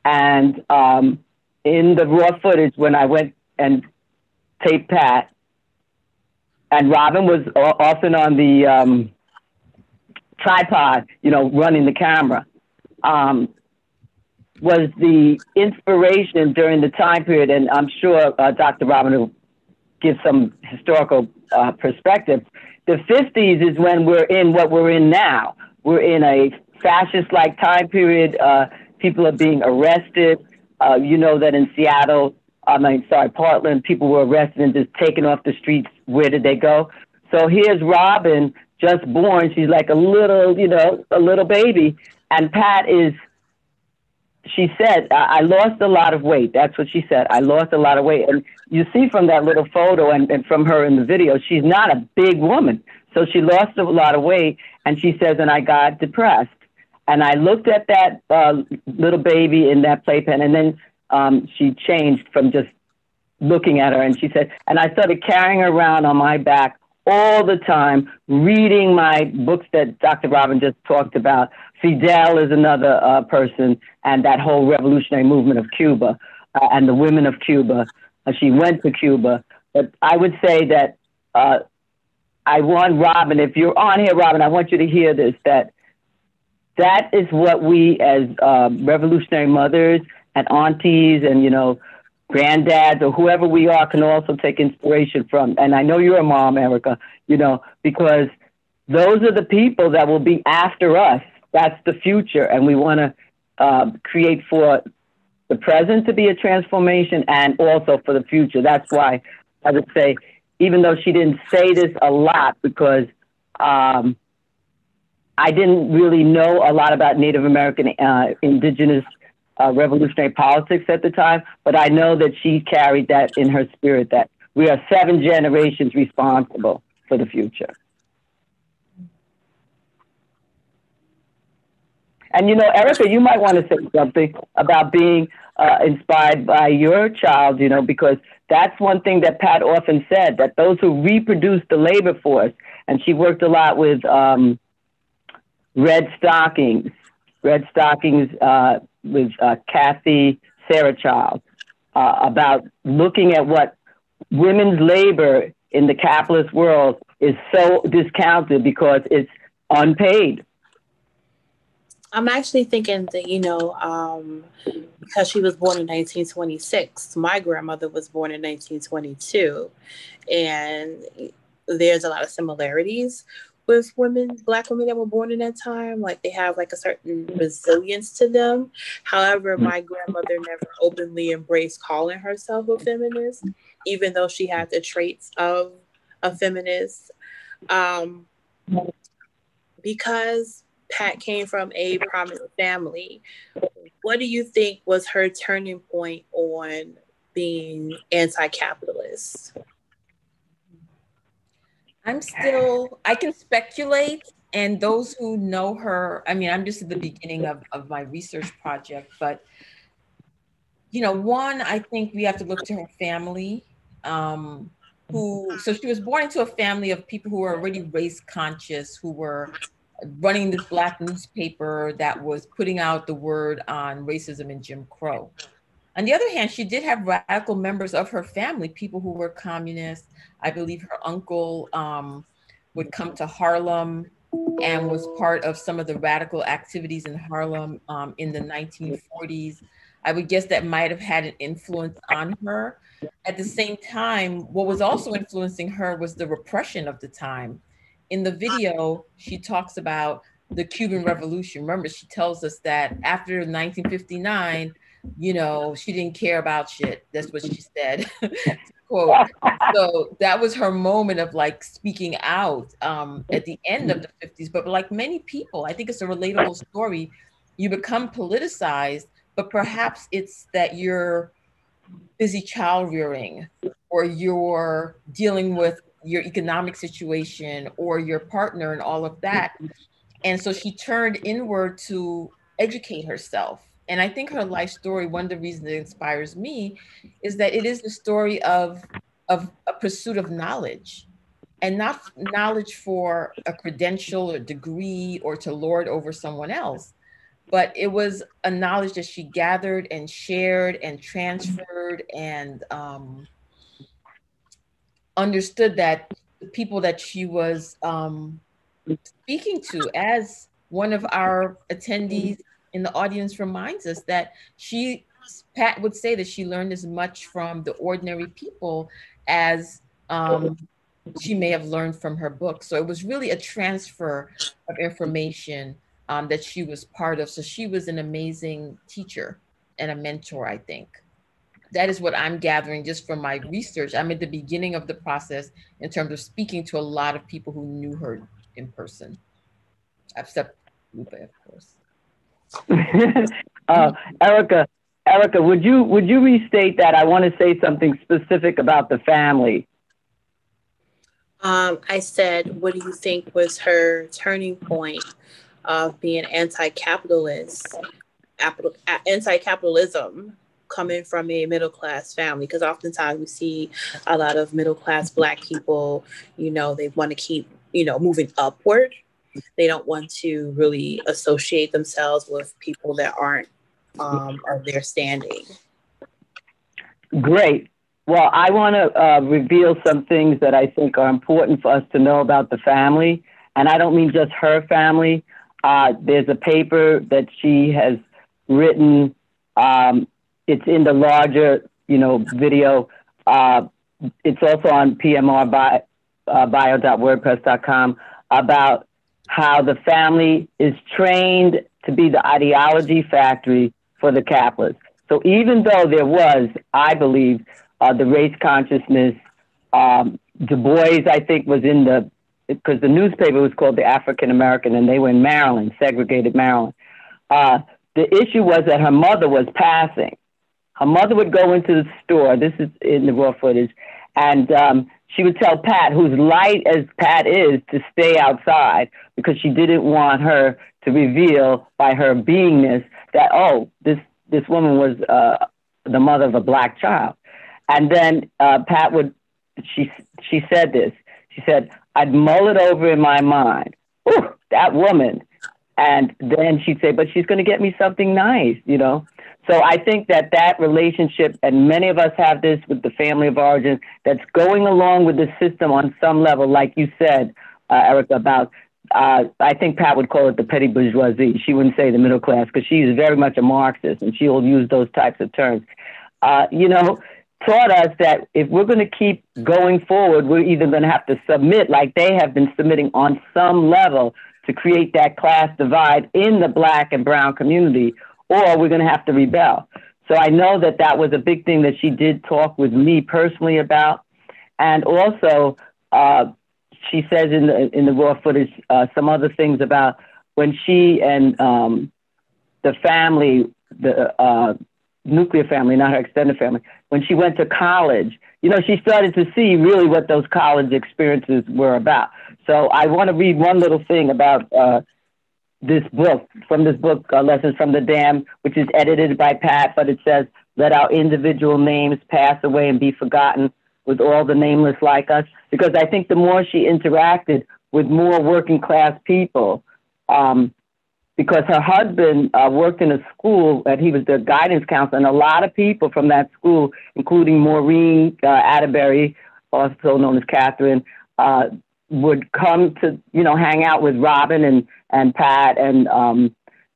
And um, in the raw footage, when I went and taped Pat, and Robin was often on the um, tripod, you know, running the camera, um, was the inspiration during the time period. And I'm sure uh, Dr. Robyn will give some historical uh, perspective. The 50s is when we're in what we're in now. We're in a fascist like time period. Uh, people are being arrested. Uh, you know that in Seattle, I mean, sorry, Portland, people were arrested and just taken off the streets. Where did they go? So here's Robin, just born. She's like a little, you know, a little baby. And Pat is, she said, I lost a lot of weight. That's what she said. I lost a lot of weight. And you see from that little photo and, and from her in the video, she's not a big woman. So she lost a lot of weight. And she says, and I got depressed. And I looked at that uh, little baby in that playpen, and then um, she changed from just looking at her. And she said, and I started carrying her around on my back all the time, reading my books that Dr. Robyn just talked about. Fidel is another uh, person, and that whole revolutionary movement of Cuba uh, and the women of Cuba. Uh, she went to Cuba. But I would say that uh, I want Robin, if you're on here, Robin, I want you to hear this that that is what we as uh, revolutionary mothers and aunties and you know granddads or whoever we are can also take inspiration from. And i know you're a mom erika you know because those are the people that will be after us. That's the future. And we want to uh, create for the present to be a transformation and also for the future. That's why i would say even though she didn't say this a lot because um, I didn't really know a lot about Native American uh, indigenous uh, revolutionary politics at the time, but I know that she carried that in her spirit that we are seven generations responsible for the future. And you know, Erika, you might want to say something about being uh, inspired by your child, you know, because that's one thing that Pat often said that those who reproduce the labor force, and she worked a lot with um, Red Stockings. Redstockings uh, with uh, Kathy Sarachild uh, about looking at what women's labor in the capitalist world is so discounted because it's unpaid. I'm actually thinking that, you know, um, because she was born in 1926, my grandmother was born in 1922, and there's a lot of similarities with women, black women that were born in that time. Like they have like a certain resilience to them. However, mm-hmm. my grandmother never openly embraced calling herself a feminist, even though she had the traits of a feminist. Um, because Pat came from a prominent family, what do you think was her turning point on being anti-capitalist? I'm still, I can speculate. And those who know her, I mean, I'm just at the beginning of, of my research project, but you know, one, I think we have to look to her family. Um, who, so she was born into a family of people who were already race conscious, who were running this black newspaper that was putting out the word on racism and Jim Crow. On the other hand, she did have radical members of her family, people who were communists. I believe her uncle um, would come to Harlem and was part of some of the radical activities in Harlem um, in the 1940s. I would guess that might have had an influence on her. At the same time, what was also influencing her was the repression of the time. In the video, she talks about the Cuban Revolution. Remember, she tells us that after 1959, you know, she didn't care about shit. That's what she said. Quote. So that was her moment of like speaking out um, at the end of the 50s. But like many people, I think it's a relatable story. You become politicized, but perhaps it's that you're busy child rearing or you're dealing with your economic situation or your partner and all of that. And so she turned inward to educate herself. And I think her life story, one of the reasons it inspires me is that it is the story of, of a pursuit of knowledge and not knowledge for a credential or degree or to lord over someone else, but it was a knowledge that she gathered and shared and transferred and um, understood that the people that she was um, speaking to, as one of our attendees in the audience reminds us, that she, Pat would say that she learned as much from the ordinary people as um, she may have learned from her book. So it was really a transfer of information um, that she was part of. So she was an amazing teacher and a mentor, I think. That is what I'm gathering just from my research. I'm at the beginning of the process in terms of speaking to a lot of people who knew her in person, except Lupe, of course. uh, Erika, Erika, would you would you restate that? I want to say something specific about the family. Um, I said, what do you think was her turning point of being anti-capitalist, anti-capitalism coming from a middle class family because oftentimes we see a lot of middle class black people you know they want to keep you know moving upward they don't want to really associate themselves with people that aren't um, of their standing great well i want to uh, reveal some things that i think are important for us to know about the family and i don't mean just her family uh, there's a paper that she has written. Um, it's in the larger, you know, video. Uh, it's also on PMR uh, bio.wordpress.com about how the family is trained to be the ideology factory for the capitalists. So even though there was, I believe, uh, the race consciousness, um, Du Bois, I think, was in the because the newspaper was called the African American, and they were in Maryland, segregated Maryland. Uh, the issue was that her mother was passing. Her mother would go into the store. This is in the raw footage, and um, she would tell Pat, who's light as Pat is, to stay outside because she didn't want her to reveal by her beingness that oh, this this woman was uh, the mother of a black child. And then uh, Pat would she she said this. She said, I'd mull it over in my mind. Oh, that woman. And then she'd say, but she's going to get me something nice, you know? So I think that that relationship, and many of us have this with the family of origin, that's going along with the system on some level, like you said, uh, Erika, about, uh, I think Pat would call it the petty bourgeoisie. She wouldn't say the middle class because she is very much a Marxist and she'll use those types of terms. Uh, you know, taught us that if we're going to keep going forward, we're either going to have to submit like they have been submitting on some level to create that class divide in the black and brown community, or we're going to have to rebel. So I know that that was a big thing that she did talk with me personally about. And also, uh, she says in the, in the raw footage uh, some other things about when she and um, the family, the uh, nuclear family, not her extended family, when she went to college, you know, she started to see really what those college experiences were about. So I want to read one little thing about uh, this book, from this book, uh, Lessons from the Damned, which is edited by Pat, but it says, let our individual names pass away and be forgotten with all the nameless like us. Because I think the more she interacted with more working class people, um, because her husband uh, worked in a school that he was the guidance counselor, and a lot of people from that school, including Maureen uh, Atterbury, also known as Catherine, uh, would come to you know hang out with Robin and and Pat and um,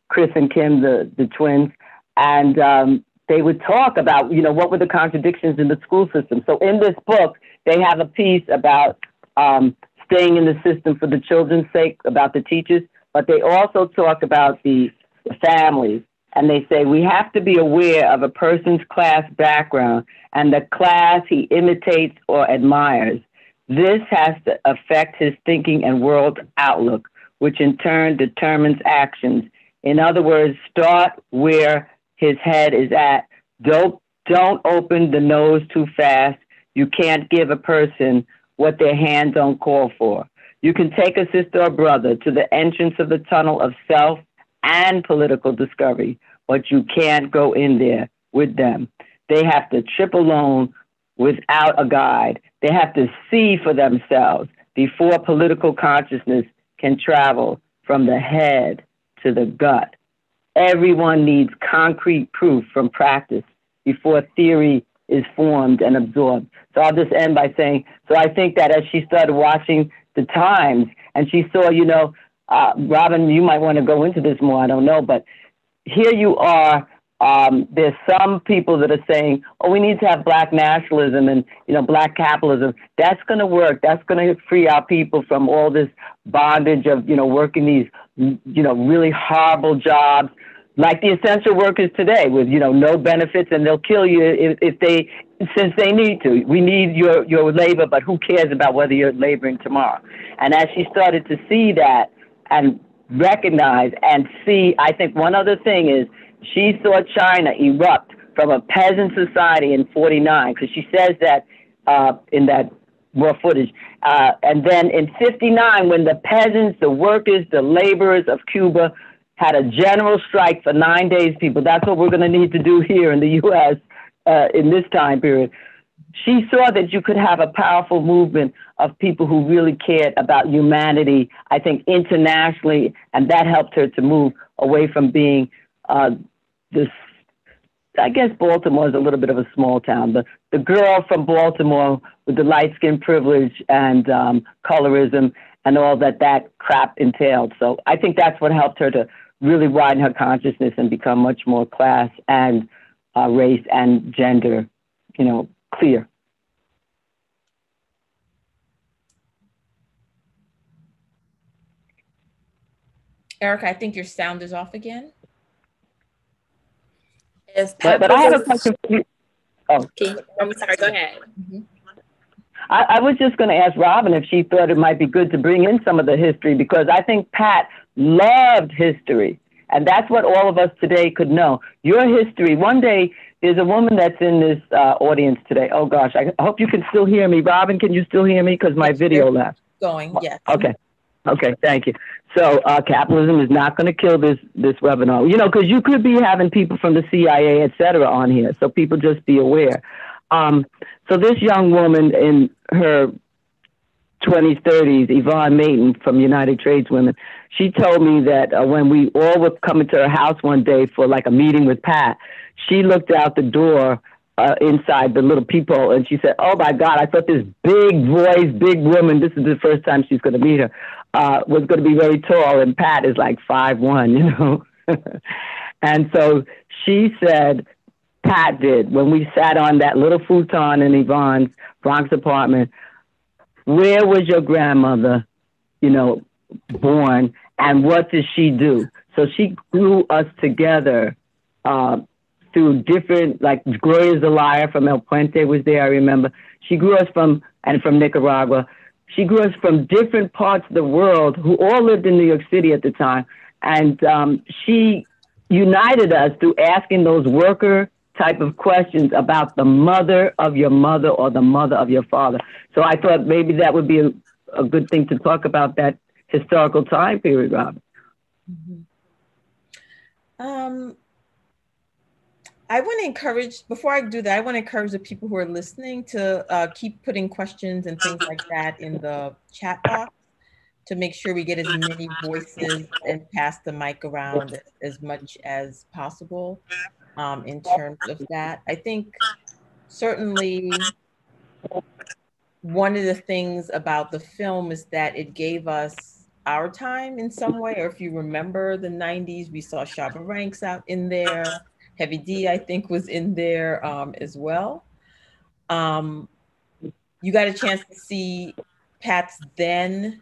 Chris and Kim, the the twins, and um, they would talk about you know what were the contradictions in the school system. So in this book, they have a piece about um, staying in the system for the children's sake, about the teachers, but they also talk about the, the families. And they say we have to be aware of a person's class background and the class he imitates or admires. This has to affect his thinking and world outlook, which in turn determines actions. In other words, start where his head is at. Don't, don't open the nose too fast. You can't give a person what their hands don't call for. You can take a sister or brother to the entrance of the tunnel of self and political discovery, but you can't go in there with them. They have to trip alone without a guide. They have to see for themselves before political consciousness can travel from the head to the gut. Everyone needs concrete proof from practice before theory is formed and absorbed. So I'll just end by saying, so I think that as she started watching the Times and she saw, you know, uh, Robyn, you might want to go into this more, I don't know, but here you are. Um, there's some people that are saying, oh, we need to have black nationalism and, you know, black capitalism. That's going to work. That's going to free our people from all this bondage of, you know, working these, you know, really horrible jobs like the essential workers today with you know no benefits and they'll kill you if, if they since they need to we need your your labor but who cares about whether you're laboring tomorrow and as she started to see that and recognize and see i think one other thing is she saw china erupt from a peasant society in 49 because she says that uh, in that raw footage uh, and then in 59 when the peasants the workers the laborers of cuba had a general strike for nine days, people. That's what we're going to need to do here in the U.S. Uh, in this time period. She saw that you could have a powerful movement of people who really cared about humanity, I think, internationally, and that helped her to move away from being uh, this. I guess Baltimore is a little bit of a small town, but the girl from Baltimore with the light skin privilege and um, colorism and all that that crap entailed. So I think that's what helped her to really widen her consciousness and become much more class and uh, race and gender, you know, clear. Erika, I think your sound is off again. Yes, but, but I have a question for you. Oh. Okay, I'm sorry, go ahead. Mm-hmm. I, I was just going to ask Robyn if she thought it might be good to bring in some of the history because I think Pat loved history. And that's what all of us today could know. Your history. One day, there's a woman that's in this uh, audience today. Oh gosh, I hope you can still hear me. Robyn, can you still hear me? Because my video left. Going, yes. Okay. Okay, thank you. So uh, capitalism is not going to kill this this webinar. You know, because you could be having people from the CIA, et cetera, on here. So people just be aware. Um, so this young woman in her 20s, 30s, Yvonne Mayton from United Tradeswomen, she told me that uh, when we all were coming to her house one day for like a meeting with Pat, she looked out the door uh, inside the little peephole and she said, Oh my God, I thought this big voice, big woman, this is the first time she's going to meet her, uh, was going to be very tall. And Pat is like five one, you know. and so she said, Pat did when we sat on that little futon in Yvonne's Bronx apartment. Where was your grandmother, you know, born, and what did she do? So she grew us together uh, through different, like Gloria Zelaya from El Puente was there, I remember. She grew us from, and from Nicaragua. She grew us from different parts of the world who all lived in New York City at the time. And um, she united us through asking those worker type of questions about the mother of your mother or the mother of your father. So I thought maybe that would be a, a good thing to talk about that historical time period, Robyn. Mm-hmm. Um, I want to encourage, before I do that, I want to encourage the people who are listening to uh, keep putting questions and things like that in the chat box to make sure we get as many voices and pass the mic around as much as possible um, in terms of that. I think certainly one of the things about the film is that it gave us our time in some way, or if you remember the 90s, we saw Shabba Ranks out in there. Heavy D, I think, was in there um, as well. Um, you got a chance to see Pat's then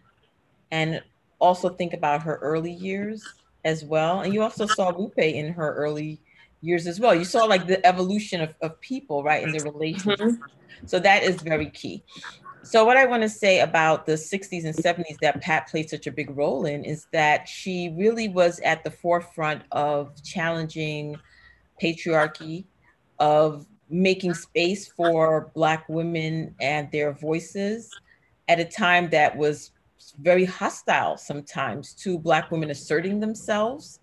and also think about her early years as well. And you also saw Lupe in her early years as well. You saw like the evolution of, of people, right, in their. Mm-hmm. So that is very key. So what I want to say about the 60s and 70s that Pat played such a big role in is that she really was at the forefront of challenging patriarchy, of making space for Black women and their voices at a time that was very hostile sometimes to Black women asserting themselves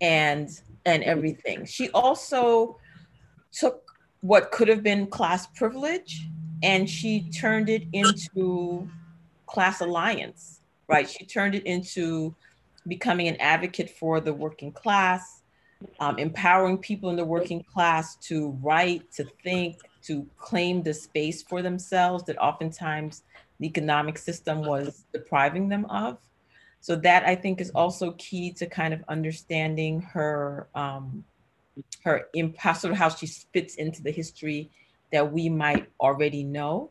and and everything. She also took what could have been class privilege and she turned it into class alliance, right? She turned it into becoming an advocate for the working class, um, empowering people in the working class to write, to think, to claim the space for themselves that oftentimes the economic system was depriving them of. So that I think is also key to kind of understanding her um, her impact, sort of how she fits into the history that we might already know.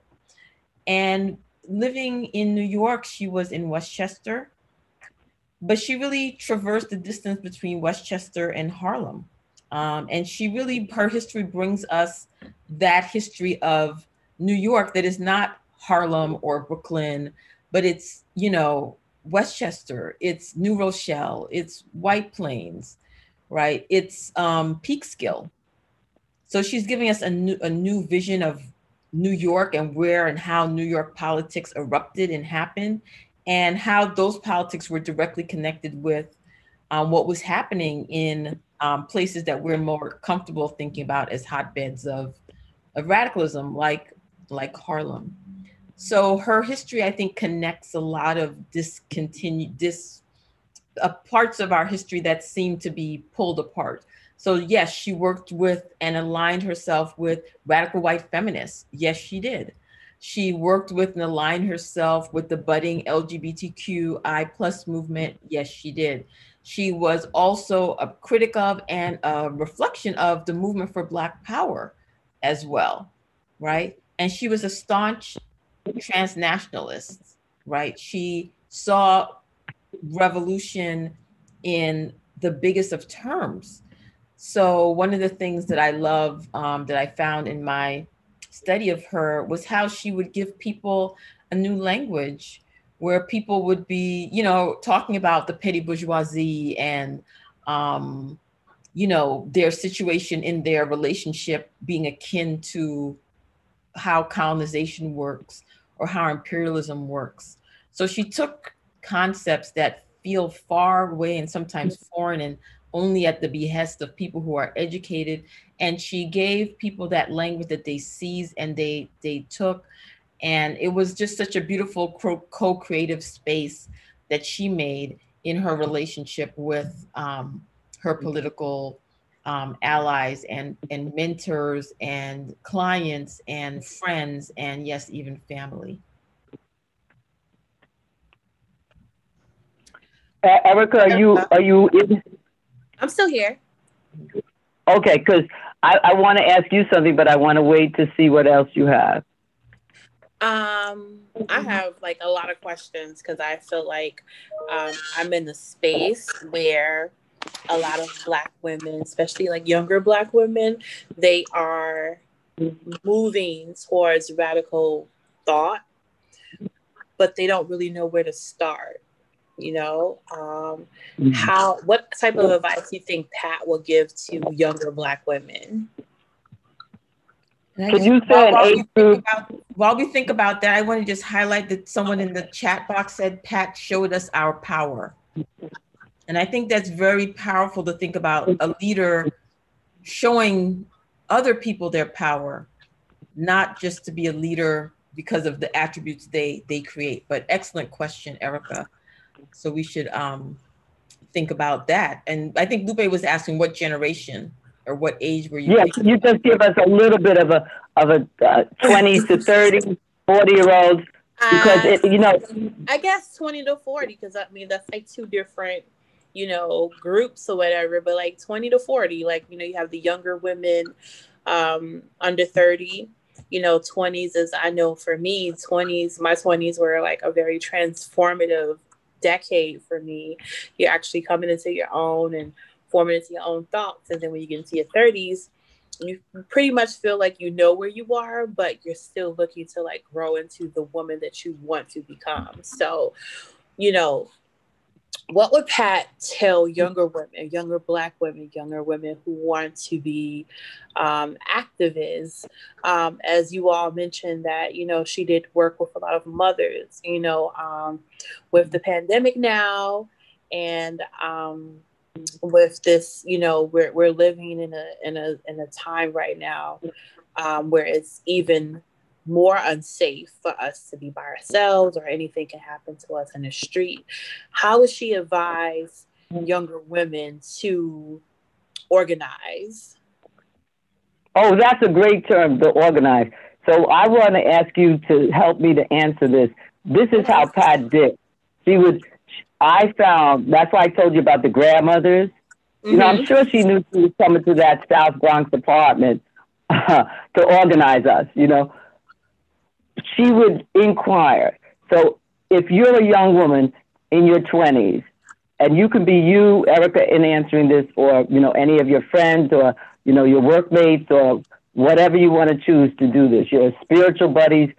And living in New York, she was in Westchester, but she really traversed the distance between Westchester and Harlem. Um, and she really, her history brings us that history of New York that is not Harlem or Brooklyn, but it's, you know, Westchester, it's New Rochelle, it's White Plains, right? It's um, Peekskill. So she's giving us a new, a new vision of New York and where and how New York politics erupted and happened and how those politics were directly connected with um, what was happening in um, places that we're more comfortable thinking about as hotbeds of, of radicalism, like like Harlem. So her history, I think, connects a lot of discontinued dis uh, parts of our history that seem to be pulled apart. So yes, she worked with and aligned herself with radical white feminists. Yes, she did. She worked with and aligned herself with the budding LGBTQI plus movement. Yes, she did. She was also a critic of and a reflection of the movement for Black Power as well, right? And she was a staunch transnationalist, right? She saw revolution in the biggest of terms. So, one of the things that I love um, that I found in my study of her was how she would give people a new language where people would be, you know, talking about the petty bourgeoisie and, um, you know, their situation in their relationship being akin to how colonization works or how imperialism works. So she took concepts that feel far away and sometimes foreign and only at the behest of people who are educated and she gave people that language that they seized and they they took. And it was just such a beautiful co-creative space that she made in her relationship with um, her political um, allies and and mentors and clients and friends and yes even family. Erika, are you are you in, I'm still here. Okay, because I, I want to ask you something, but I want to wait to see what else you have. Um, I have like a lot of questions because I feel like um, I'm in the space where a lot of Black women, especially like younger Black women, they are moving towards radical thought, but they don't really know where to start you know um, mm-hmm. how what type of advice do you think pat will give to younger black women Could you say while, we about, while we think about that, I want to just highlight that someone in the chat box said Pat showed us our power. And I think that's very powerful to think about a leader showing other people their power, not just to be a leader because of the attributes they they create. But excellent question, Erika. So we should um, think about that. And I think Lupe was asking what generation or what age were you? Yeah, can you just give us a little bit of a of a uh, 20 to 30, 40 year olds because Uh, it, you know I guess 20 to 40, because I mean, that's like two different, you know, groups or whatever, but like 20 to 40, like, you know, you have the younger women um, under 30, you know, 20s is, I know for me, 20s, my 20s were like a very transformative decade for me. You're actually coming into your own and forming into your own thoughts. And then when you get into your 30s, you pretty much feel like you know where you are, but you're still looking to like grow into the woman that you want to become. So, you know, what would Pat tell younger women, younger Black women, younger women who want to be um, activists? Um, as you all mentioned, that you know she did work with a lot of mothers. You know, um, with the pandemic now, and um, with this, you know, we're we're living in a in a in a time right now um, where it's even more unsafe for us to be by ourselves or anything can happen to us in the street. How would she advise younger women to organize? Oh, that's a great term to organize. So I want to ask you to help me to answer this. This is how Pat did. She would, I found, that's why I told you about the grandmothers. You know, I'm Mhm. sure she knew she was coming to that South Bronx apartment to organize us, you know. She would inquire. So if you're a young woman in your 20s, and you can be you, Erika, in answering this, or you know any of your friends, or you know your workmates, or whatever you want to choose to do this. Your spiritual buddies.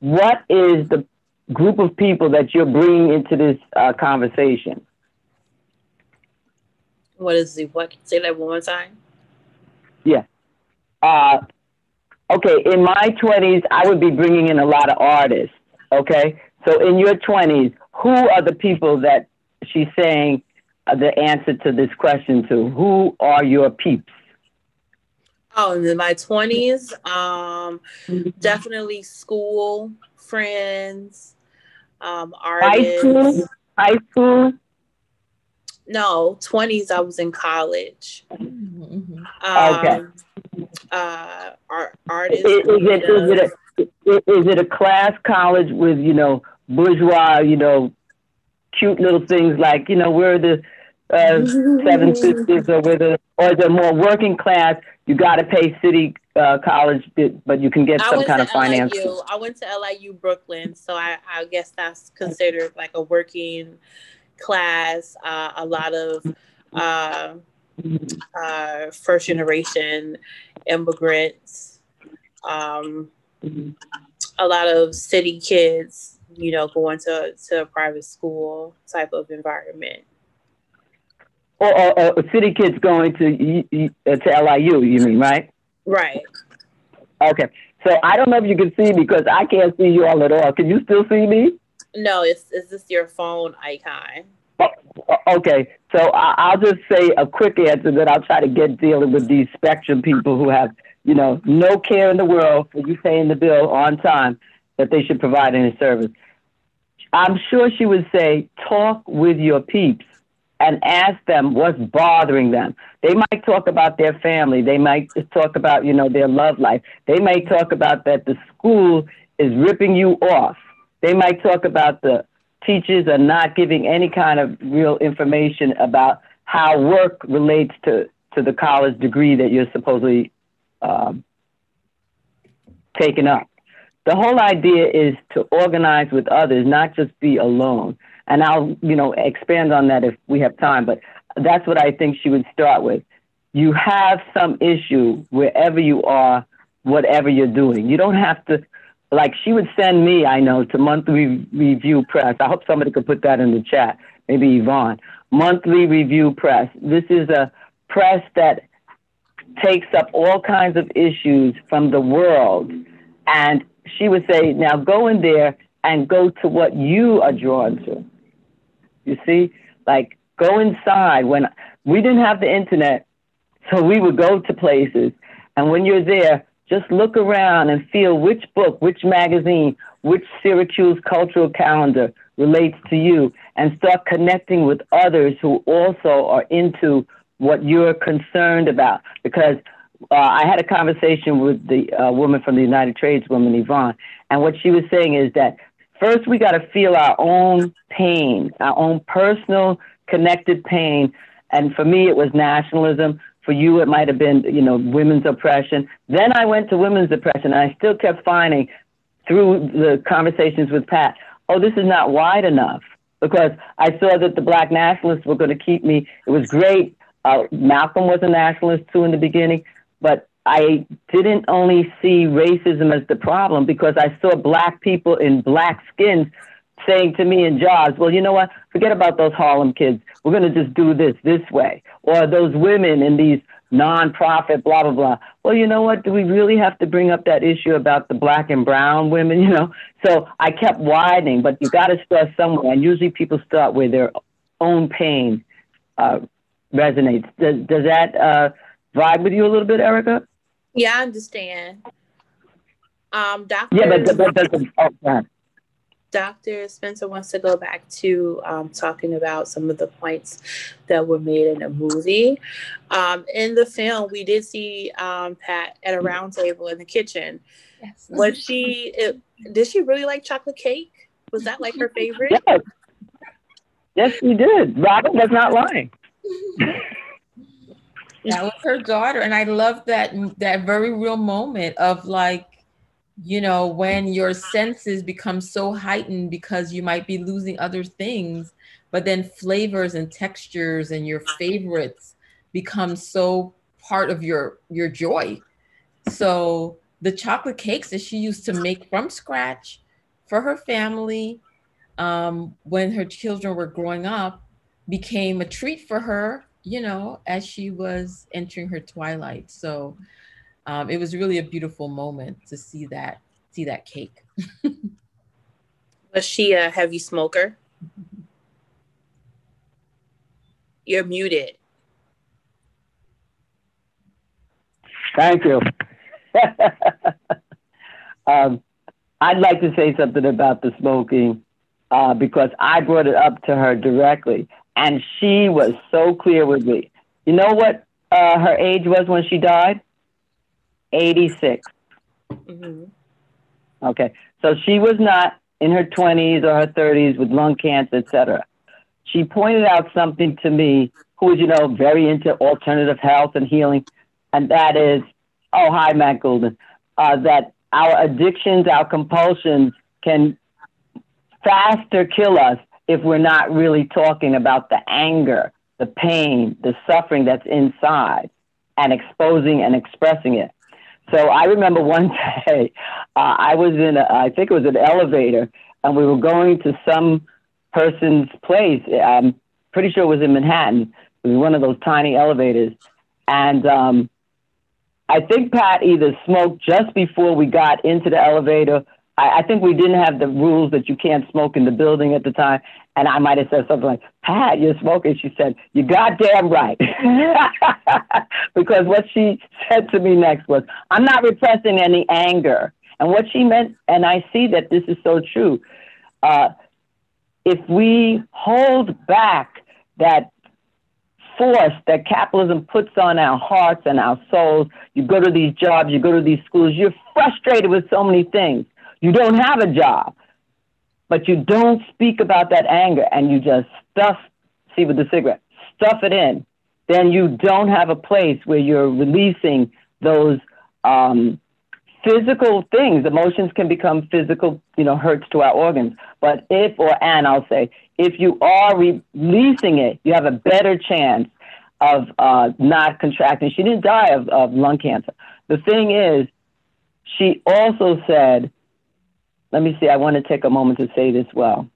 What is the group of people that you're bringing into this uh, conversation? What is the what? Can say that one more time. Yeah. Uh, okay, in my 20s, I would be bringing in a lot of artists. Okay, so in your 20s, who are the people that she's saying uh, the answer to this question to? Who are your peeps? Oh, in my twenties, um, definitely school friends, um, High school? High school? No, twenties. I was in college. Mm-hmm. Okay. Um, uh, art, artists. Is, is it, is, it a, is it a class college with, you know, bourgeois, you know, cute little things like, you know, we're the uh, Seven Sisters or with a, or is it more working class? You got to pay city uh, college, but- but you can get some kind of finance. LIU. I went to LIU Brooklyn, so I, I guess that's considered like a working class. Uh, a lot of uh, uh, first generation immigrants, um, a lot of city kids, you know, going to, to a private school type of environment. Or, or, or city kids going to uh, to LIU, you mean, right? Right. Okay. So I don't know if you can see me because I can't see you all at all. Can you still see me? No, it's, is this your phone icon? O- Okay, so I'll just say a quick answer that I'll try to get dealing with these spectrum people who have, you know, no care in the world for you paying the bill on time that they should provide any service. I'm sure she would say, talk with your peeps and ask them what's bothering them. They might talk about their family. They might talk about, you know, their love life. They might talk about that the school is ripping you off. They might talk about the teachers are not giving any kind of real information about how work relates to, to the college degree that you're supposedly um, taking up. The whole idea is to organize with others, not just be alone. And I'll, you know, expand on that if we have time, but that's what I think she would start with. You have some issue wherever you are, whatever you're doing. You don't have to, like, she would send me, I know, to Monthly Review Press. I hope somebody could put that in the chat, maybe Yvonne. Monthly Review Press. This is a press that takes up all kinds of issues from the world. And she would say, now go in there and go to what you are drawn to. You see, like go inside. When we didn't have the internet, So we would go to places, and when you're there, just look around and feel which book, which magazine, which Syracuse cultural calendar relates to you, and start connecting with others who also are into what you're concerned about. Because uh, I had a conversation with the uh, woman from the United Tradeswomen, Yvonne, and what she was saying is that first we got to feel our own pain, our own personal connected pain. And for me, it was nationalism. For you, it might have been, you know, women's oppression. Then I went to women's oppression, and I still kept finding through the conversations with Pat, oh, this is not wide enough because I saw that the black nationalists were going to keep me. It was great. Uh, Malcolm was a nationalist too in the beginning, but I didn't only see racism as the problem because I saw black people in black skins saying to me in jobs, well, you know what? Forget about those Harlem kids. We're going to just do this this way. Or those women in these nonprofit, blah, blah, blah. Well, you know what? Do we really have to bring up that issue about the black and brown women, you know? So I kept widening, but you got to start somewhere. And usually people start where their own pain uh, resonates. Does, does that uh, vibe with you a little bit, Erika? Yeah, I understand. Um, Dr. Yeah, but, but, but, but oh, Dr. Spencer wants to go back to um, talking about some of the points that were made in the movie. Um, in the film, we did see um, Pat at a round table in the kitchen. Yes. Was she? It, did she really like chocolate cake? Was that like her favorite? Yes, yes she did. Robin was not lying. that was her daughter, and I love that that very real moment of like you know, when your senses become so heightened because you might be losing other things, but then flavors and textures and your favorites become so part of your your joy. So the chocolate cakes that she used to make from scratch for her family um, when her children were growing up became a treat for her, you know, as she was entering her twilight. So um, it was really a beautiful moment to see that see that cake. Was she a heavy smoker? You're muted. Thank you. um, I'd like to say something about the smoking uh, because I brought it up to her directly, and she was so clear with me. You know what uh, her age was when she died? 86. Mm-hmm. Okay, so she was not in her 20s or her 30s with lung cancer, etc. She pointed out something to me who was, you know, very into alternative health and healing, and that is, oh, hi, Matt Goulden, uh, that our addictions, our compulsions can faster kill us if we're not really talking about the anger, the pain, the suffering that's inside and exposing and expressing it. So I remember one day uh, I was in, a, I think it was an elevator, and we were going to some person's place. I'm pretty sure it was in Manhattan. It was one of those tiny elevators. And um, I think Pat either smoked just before we got into the elevator I, I think we didn't have the rules that you can't smoke in the building at the time. And I might have said something like, Pat, you're smoking. She said, You're goddamn right. because what she said to me next was, I'm not repressing any anger. And what she meant, and I see that this is so true. Uh, if we hold back that force that capitalism puts on our hearts and our souls, you go to these jobs, you go to these schools, you're frustrated with so many things. You don't have a job, but you don't speak about that anger and you just stuff, see with the cigarette, stuff it in. Then you don't have a place where you're releasing those um, physical things. Emotions can become physical, you know, hurts to our organs. But if, or and I'll say, if you are releasing it, you have a better chance of uh, not contracting. She didn't die of, of lung cancer. The thing is, she also said let me see, I want to take a moment to say this well.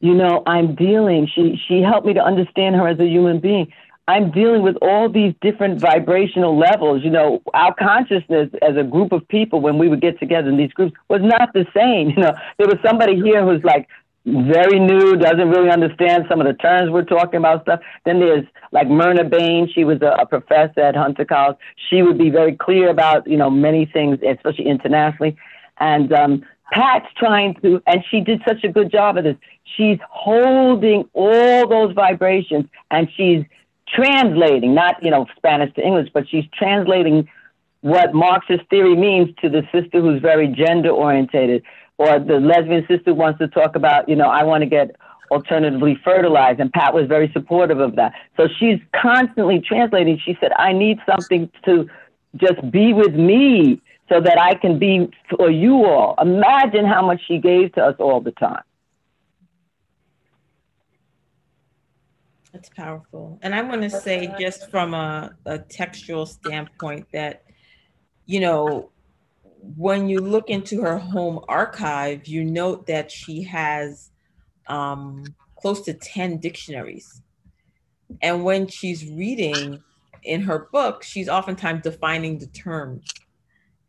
You know, I'm dealing, she, she helped me to understand her as a human being. I'm dealing with all these different vibrational levels. You know, our consciousness as a group of people when we would get together in these groups was not the same. You know, there was somebody here who's like very new, doesn't really understand some of the terms we're talking about stuff. Then there's like Myrna Bain. She was a, a, professor at Hunter College. She would be very clear about, you know, many things, especially internationally. And um, Pat's trying to, and she did such a good job of this. She's holding all those vibrations and she's translating, not, you know, Spanish to English, but she's translating what Marxist theory means to the sister who's very gender orientated or the lesbian sister wants to talk about, you know, I want to get alternatively fertilized. And Pat was very supportive of that. So she's constantly translating. She said, I need something to just be with me so that I can be for you all. Imagine how much she gave to us all the time. That's powerful. And I want to say, just from a, a textual standpoint, that, you know, when you look into her home archive, you note that she has um, close to 10 dictionaries. And when she's reading in her book, she's oftentimes defining the terms.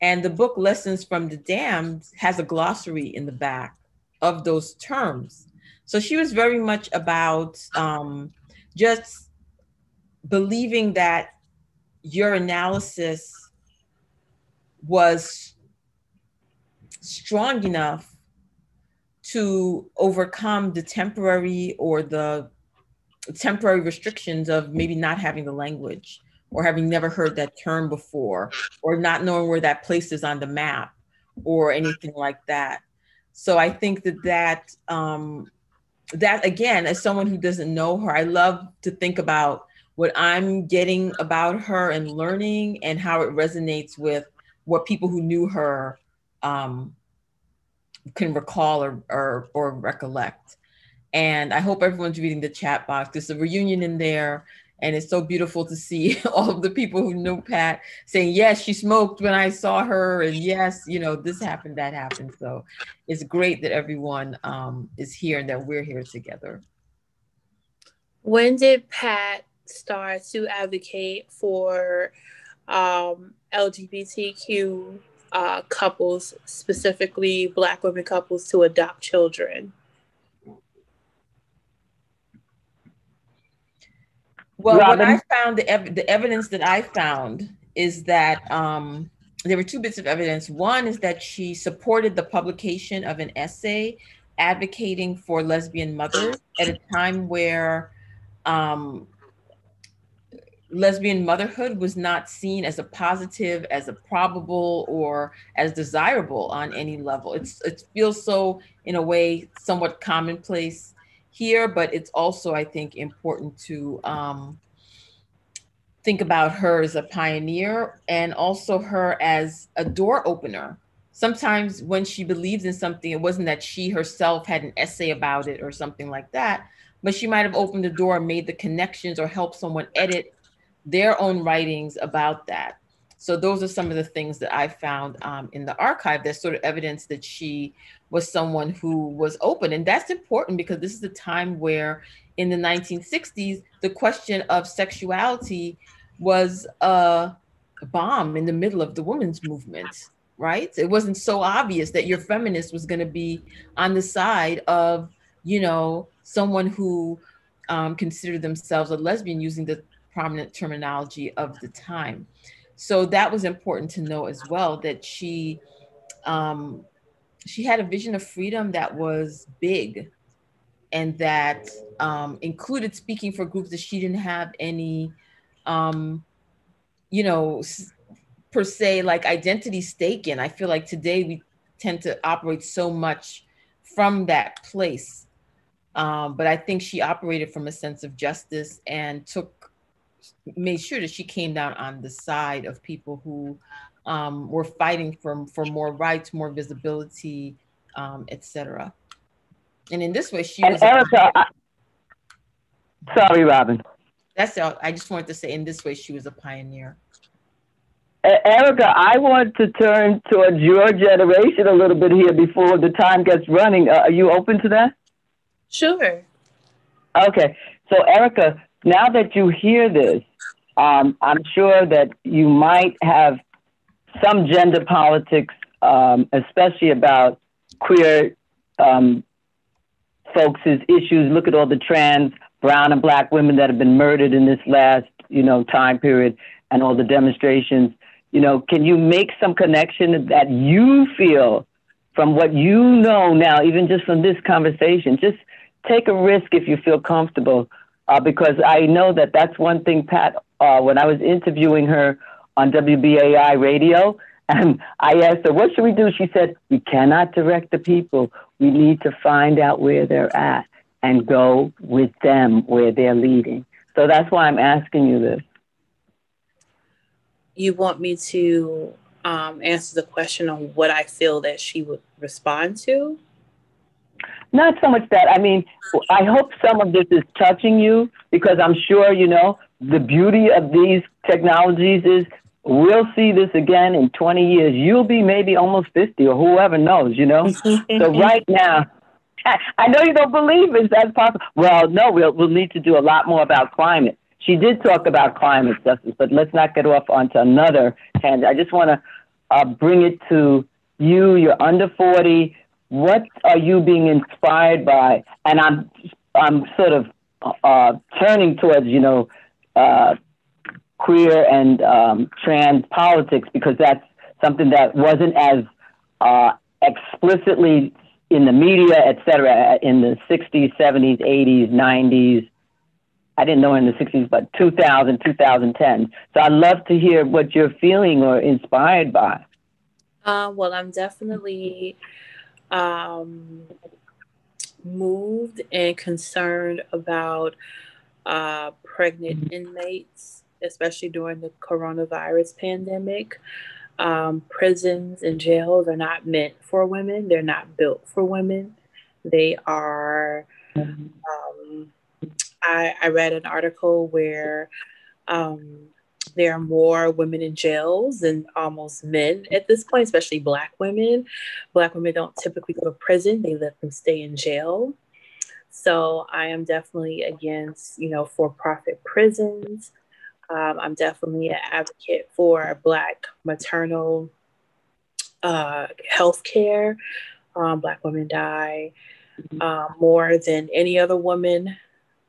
And the book Lessons from the Damned has a glossary in the back of those terms. So she was very much about um, just believing that your analysis was strong enough to overcome the temporary or the temporary restrictions of maybe not having the language or having never heard that term before or not knowing where that place is on the map or anything like that so i think that that um, that again as someone who doesn't know her i love to think about what i'm getting about her and learning and how it resonates with what people who knew her um, can recall or, or, or recollect. And I hope everyone's reading the chat box. There's a reunion in there, and it's so beautiful to see all of the people who knew Pat saying, "Yes, she smoked when I saw her," and "Yes, you know this happened, that happened." So it's great that everyone um, is here and that we're here together. When did Pat start to advocate for um, LGBTQ uh, couples, specifically Black women couples, to adopt children? Well, Robyn? what I found, the, ev- the evidence that I found is that um, there were two bits of evidence. One is that she supported the publication of an essay advocating for lesbian mothers at a time where um, lesbian motherhood was not seen as a positive, as a probable, or as desirable on any level. It's it feels so in a way somewhat commonplace here, but it's also I think important to um, think about her as a pioneer and also her as a door opener. Sometimes when she believes in something, it wasn't that she herself had an essay about it or something like that, but she might have opened the door and made the connections or helped someone edit their own writings about that. So those are some of the things that I found um, in the archive. that sort of evidence that she was someone who was open, and that's important because this is a time where, in the 1960s, the question of sexuality was a bomb in the middle of the women's movement. Right? It wasn't so obvious that your feminist was going to be on the side of, you know, someone who um, considered themselves a lesbian using the prominent terminology of the time. So that was important to know as well that she um, she had a vision of freedom that was big and that um, included speaking for groups that she didn't have any um, you know per se like identity stake in. I feel like today we tend to operate so much from that place. Um, but I think she operated from a sense of justice and took made sure that she came down on the side of people who um, were fighting for, for more rights, more visibility, um, etc. And in this way, she and was. Erika, I, sorry, Robyn. That's all. I just wanted to say, in this way, she was a pioneer. Erika, I want to turn towards your generation a little bit here before the time gets running. Uh, are you open to that? Sure. Okay. So, Erika, now that you hear this, um, I'm sure that you might have some gender politics, um, especially about queer um, folks' issues. Look at all the trans, brown, and black women that have been murdered in this last, you know, time period, and all the demonstrations. You know, can you make some connection that you feel from what you know now, even just from this conversation? Just take a risk if you feel comfortable, uh, because I know that that's one thing, Pat. Uh, when I was interviewing her on WBAI radio, and I asked her, "What should we do?" She said, "We cannot direct the people. We need to find out where they're at and go with them where they're leading." So that's why I'm asking you this. You want me to um, answer the question on what I feel that she would respond to? Not so much that. I mean, I hope some of this is touching you because I'm sure, you know, the beauty of these technologies is we'll see this again in 20 years. You'll be maybe almost 50 or whoever knows, you know? so right now, I know you don't believe it's That's possible. Well, no, we'll, we'll need to do a lot more about climate. She did talk about climate justice, but let's not get off onto another tangent. I just want to uh, bring it to you. You're under 40 what are you being inspired by? And I'm I'm sort of uh, turning towards you know uh, queer and um, trans politics because that's something that wasn't as uh, explicitly in the media, et cetera, in the 60s, 70s, 80s, 90s. I didn't know in the 60s, but 2000, 2010. So I'd love to hear what you're feeling or inspired by. Uh, well, I'm definitely um, moved and concerned about uh, pregnant inmates, especially during the coronavirus pandemic. Um, prisons and jails are not meant for women, they're not built for women. They are. Um, I, I, read an article where um, there are more women in jails than almost men at this point, especially Black women. Black women don't typically go to prison, they let them stay in jail. So I am definitely against, you know, for profit prisons. Um, I'm definitely an advocate for Black maternal uh, health care. Um, Black women die uh, more than any other woman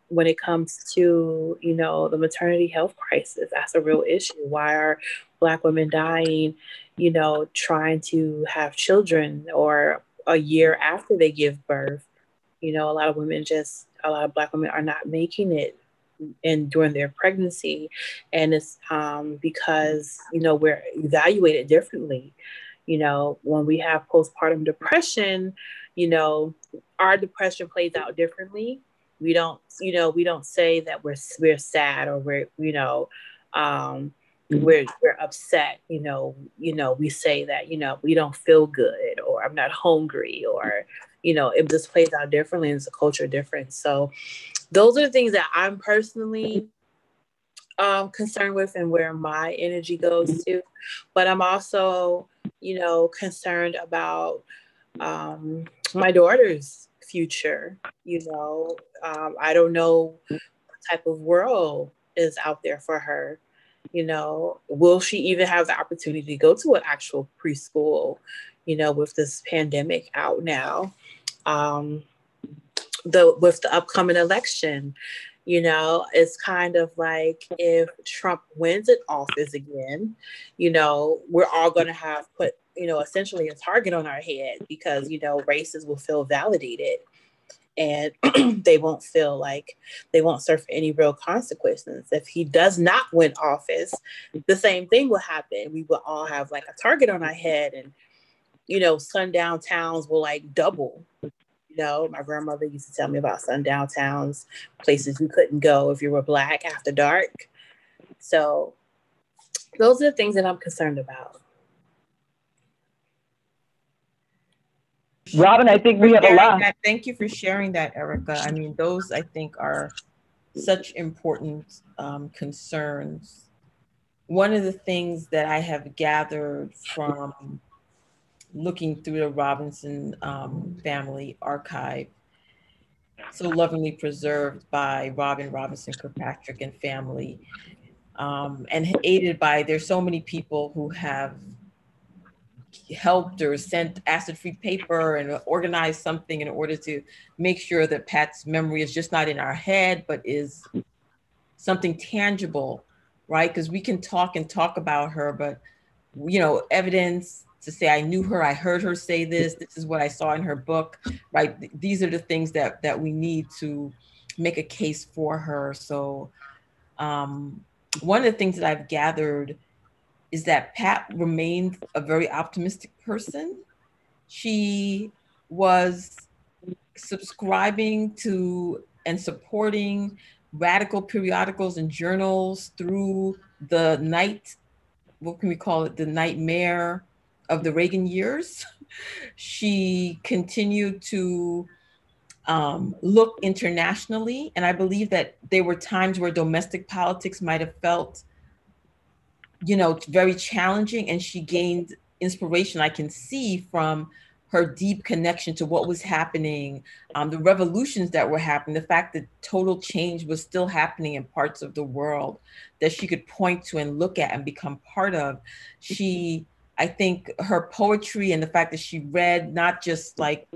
when it comes to you know the maternity health crisis. That's a real issue. Why are black women dying you know trying to have children or a year after they give birth? You know a lot of women just a lot of black women are not making it in during their pregnancy. And it's um, because you know we're evaluated differently. You know when we have postpartum depression you know our depression plays out differently. We don't you know we don't say that we're we're sad or we're you know um we're we're upset. You know you know we say that you know we don't feel good or i'm not hungry or you know it just plays out differently it's a culture difference so those are the things that i'm personally um concerned with and where my energy goes to but i'm also you know concerned about um my daughters future. You know, um, I don't know what type of world is out there for her. You know, will she even have the opportunity to go to an actual preschool? You know, with this pandemic out now, um, the with the upcoming election, you know, it's kind of like if Trump wins in office again, you know, we're all going to have put you know, essentially a target on our head because, you know, races will feel validated and they won't feel like they won't suffer any real consequences. If he does not win office, the same thing will happen. We will all have like a target on our head and, you know, sundown towns will like double. You know, my grandmother used to tell me about sundown towns, places you couldn't go if you were black after dark. So those are the things that I'm concerned about. Robyn, I think we have a lot. That. Thank you for sharing that, Erika. I mean, those I think are such important um, concerns. One of the things that I have gathered from looking through the Robinson um, family archive, so lovingly preserved by Robin Robinson Kirkpatrick and family, um, and aided by there's so many people who have helped or sent acid-free paper and organized something in order to make sure that Pat's memory is just not in our head, but is something tangible, right? Because we can talk and talk about her, but you know, evidence to say I knew her, I heard her say this, this is what I saw in her book, right? These are the things that that we need to make a case for her. So um, one of the things that I've gathered is that Pat remained a very optimistic person. She was subscribing to and supporting radical periodicals and journals through the night, what can we call it, the nightmare of the Reagan years. She continued to um, look internationally. And I believe that there were times where domestic politics might have felt, you know, very challenging. And she gained inspiration, I can see, from her deep connection to what was happening, um, the revolutions that were happening, the fact that total change was still happening in parts of the world that she could point to and look at and become part of. She, I think her poetry and the fact that she read not just like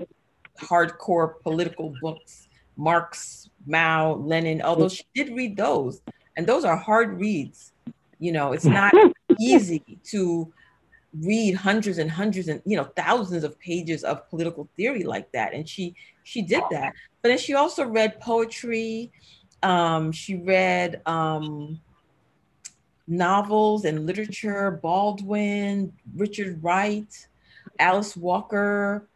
hardcore political books, Marx, Mao, Lenin, although she did read those. And those are hard reads. You know, it's not easy to read hundreds and hundreds and you know thousands of pages of political theory like that and she she did that but then she also read poetry um, she read um, novels and literature baldwin richard wright alice walker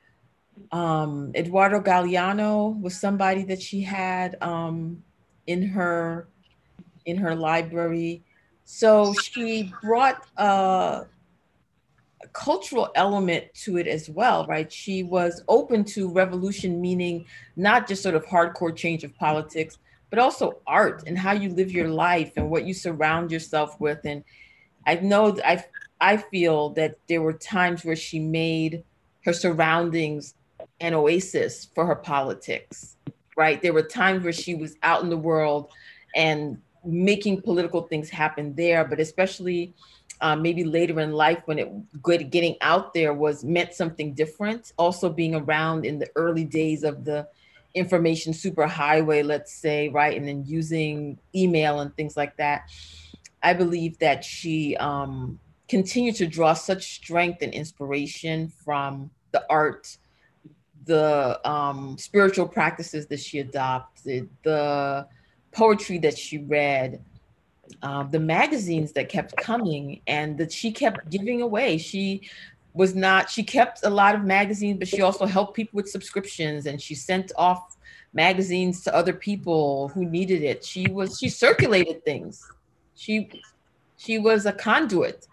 um, Eduardo Galeano was somebody that she had um, in her in her library. So she brought a, a cultural element to it as well, right? She was open to revolution, meaning not just sort of hardcore change of politics, but also art and how you live your life and what you surround yourself with. And I know I I feel that there were times where she made her surroundings an oasis for her politics, right? There were times where she was out in the world and making political things happen there, but especially uh, maybe later in life when it good getting out there was meant something different. Also being around in the early days of the information superhighway, let's say, right, and then using email and things like that. I believe that she um, continued to draw such strength and inspiration from the art the um, spiritual practices that she adopted, the poetry that she read, um, the magazines that kept coming, and that she kept giving away. She was not, she kept a lot of magazines, but she also helped people with subscriptions and she sent off magazines to other people who needed it. She was, she circulated things. She, she was a conduit.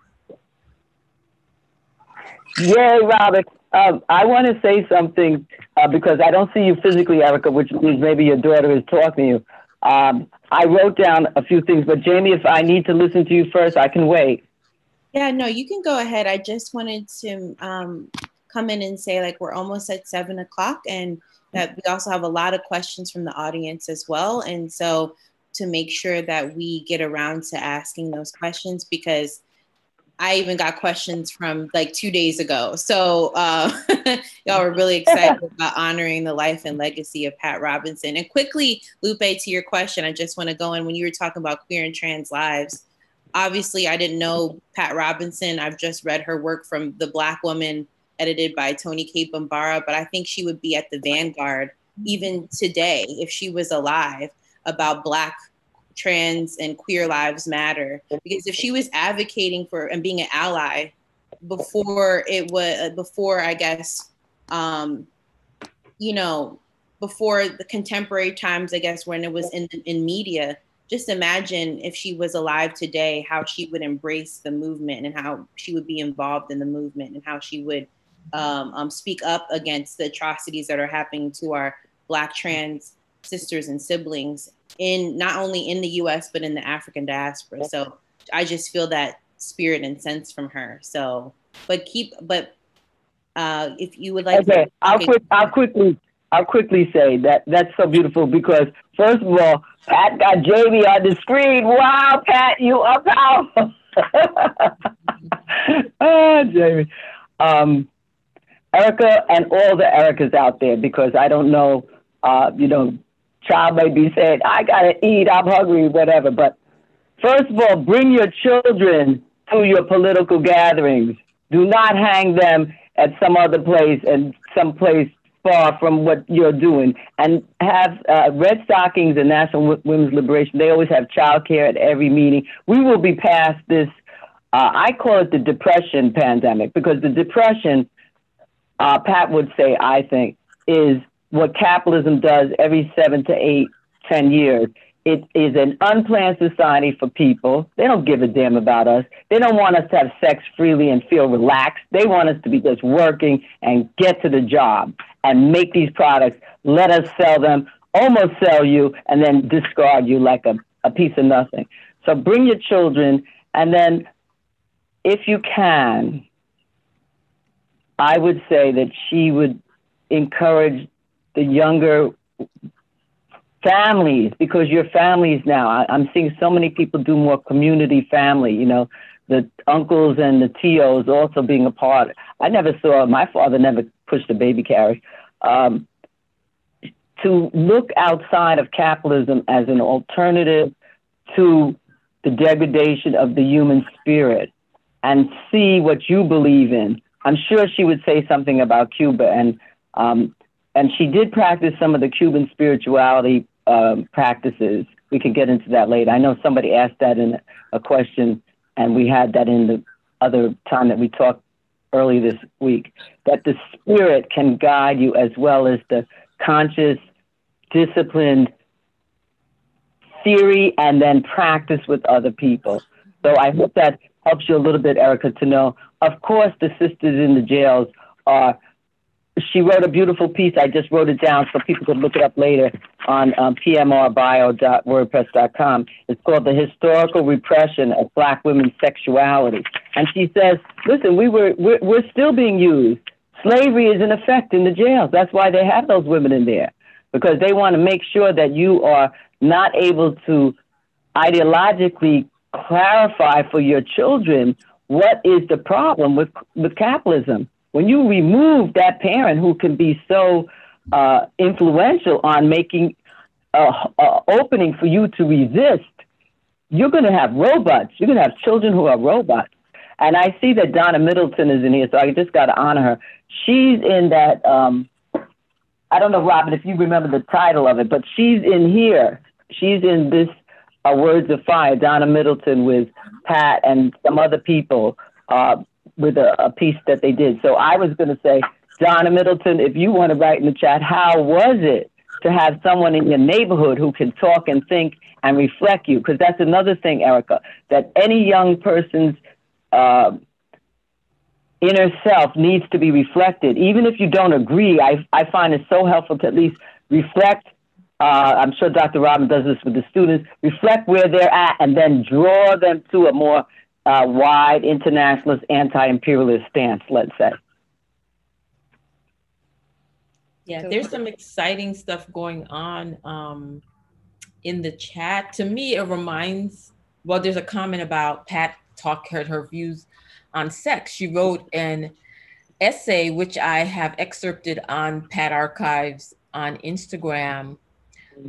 yeah Robert. Um, I want to say something uh, because I don't see you physically, Erika, which means maybe your daughter is talking to you. Um, I wrote down a few things, but Jaimee, if I need to listen to you first, I can wait. Yeah, no, you can go ahead. I just wanted to um, come in and say, like, we're almost at seven o'clock, and that we also have a lot of questions from the audience as well. And so, to make sure that we get around to asking those questions, because I even got questions from like two days ago. So uh, y'all were really excited about honoring the life and legacy of Pat Robinson. And quickly, Lupe, to your question, I just want to go in when you were talking about queer and trans lives. Obviously, I didn't know Pat Robinson. I've just read her work from The Black Woman, edited by Toni Cade Bambara, but I think she would be at the vanguard even today if she was alive about Black trans and queer lives matter because if she was advocating for and being an ally before it was before i guess um you know before the contemporary times i guess when it was in in media just imagine if she was alive today how she would embrace the movement and how she would be involved in the movement and how she would um, um, speak up against the atrocities that are happening to our black trans sisters and siblings in not only in the US but in the African diaspora. So I just feel that spirit and sense from her. So but keep but uh if you would like okay, to, I'll quick I'll quickly I'll quickly say that that's so beautiful because first of all, Pat got Jaimee on the screen. Wow, Pat, you are powerful. oh, Jaimee. um, Erika and all the Erikas out there, because I don't know, uh, you know, child may be saying, I gotta eat, I'm hungry, whatever. But first of all, bring your children to your political gatherings. Do not hang them at some other place and some place far from what you're doing. And have uh, Redstockings and National Women's Liberation, they always have childcare at every meeting. We will be past this, uh, I call it the depression pandemic, because the depression, uh, Pat would say, I think, is what capitalism does every seven to eight, ten years. It is an unplanned society for people. They don't give a damn about us. They don't want us to have sex freely and feel relaxed. They want us to be just working and get to the job and make these products. Let us sell them, almost sell you, and then discard you like a, a piece of nothing. So bring your children, and then if you can, I would say that she would encourage the younger families because your families now I, i'm seeing so many people do more community family you know the uncles and the tios also being a part i never saw my father never pushed a baby carriage um, to look outside of capitalism as an alternative to the degradation of the human spirit and see what you believe in i'm sure she would say something about cuba and um, and she did practice some of the cuban spirituality um, practices. We can get into that later. I know somebody asked that in a question, and we had that in the other time that we talked early this week. That the spirit can guide you as well as the conscious, disciplined theory and then practice with other people. So I hope that helps you a little bit, Erika, to know. Of course, the sisters in the jails are she wrote a beautiful piece. I just wrote it down so people could look it up later on um, pmrbio.wordpress.com. It's called The Historical Repression of Black Women's Sexuality. And she says, listen, we were, we're, we're still being used. Slavery is in effect in the jails. That's why they have those women in there, because they want to make sure that you are not able to ideologically clarify for your children what is the problem with, with capitalism when you remove that parent who can be so uh, influential on making a, a opening for you to resist, you're going to have robots. You're going to have children who are robots. And I see that Donna Middleton is in here, so I just got to honor her. She's in that. Um, I don't know, Robyn, if you remember the title of it, but she's in here. She's in this uh, Words of Fire, Donna Middleton with Pat and some other people. Uh, with a, a piece that they did. So I was going to say, Donna Middleton, if you want to write in the chat, how was it to have someone in your neighborhood who can talk and think and reflect you? Because that's another thing, Erika, that any young person's uh, inner self needs to be reflected. Even if you don't agree, I, I find it so helpful to at least reflect. Uh, I'm sure Dr. Robyn does this with the students. Reflect where they're at and then draw them to a more uh, wide internationalist, anti-imperialist stance, let's say. Yeah, there's some exciting stuff going on um, in the chat. To me, it reminds, well, there's a comment about Pat talk her, her views on sex. She wrote an essay, which I have excerpted on Pat Archives on Instagram,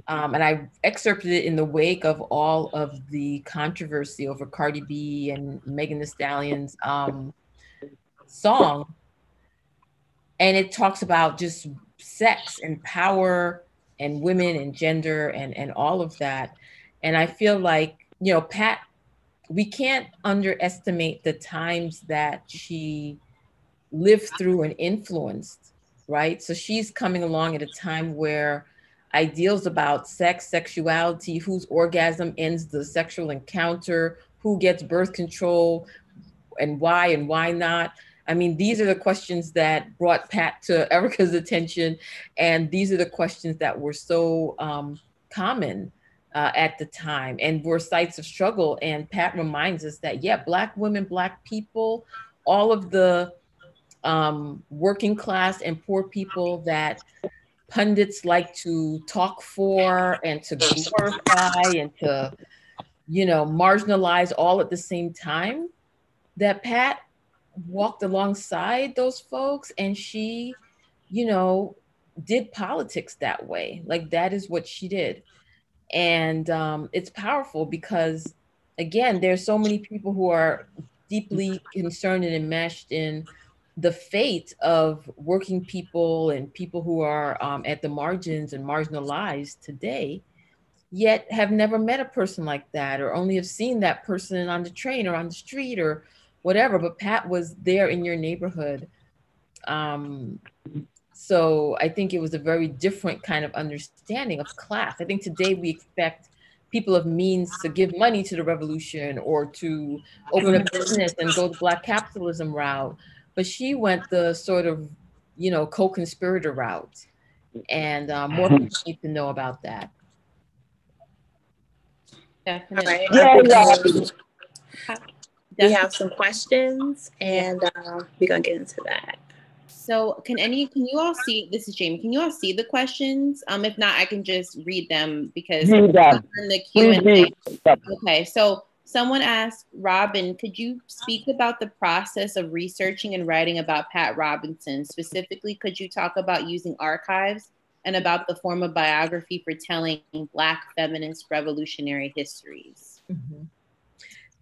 um, and I excerpted it in the wake of all of the controversy over Cardi B and Megan Thee Stallion's um, song. And it talks about just sex and power and women and gender and, and all of that. And I feel like, you know, Pat, we can't underestimate the times that she lived through and influenced, right? So she's coming along at a time where ideals about sex, sexuality, whose orgasm ends the sexual encounter, who gets birth control, and why and why not. I mean, these are the questions that brought Pat to Erika's attention, and these are the questions that were so um, common uh, at the time and were sites of struggle. And Pat reminds us that, yeah, Black women, Black people, all of the um, working class and poor people that pundits like to talk for and to glorify and to, you know, marginalize all at the same time, that Pat walked alongside those folks and she, you know, did politics that way. Like that is what she did. And um, it's powerful because, again, there's so many people who are deeply concerned and enmeshed in the fate of working people and people who are um, at the margins and marginalized today, yet have never met a person like that or only have seen that person on the train or on the street or whatever. But Pat was there in your neighborhood. Um, so I think it was a very different kind of understanding of class. I think today we expect people of means to give money to the revolution or to open a business and go the black capitalism route but she went the sort of, you know, co-conspirator route, and um, more people need to know about that. Definitely. Yeah, yeah. We have some questions, and uh, we're gonna get into that. So, can any can you all see? This is Jaimee. Can you all see the questions? Um, if not, I can just read them because in the Q and A. Okay, so Someone asked, Robyn, could you speak about the process of researching and writing about Pat Robinson? Specifically, could you talk about using archives and about the form of biography for telling Black feminist revolutionary histories? Mm-hmm.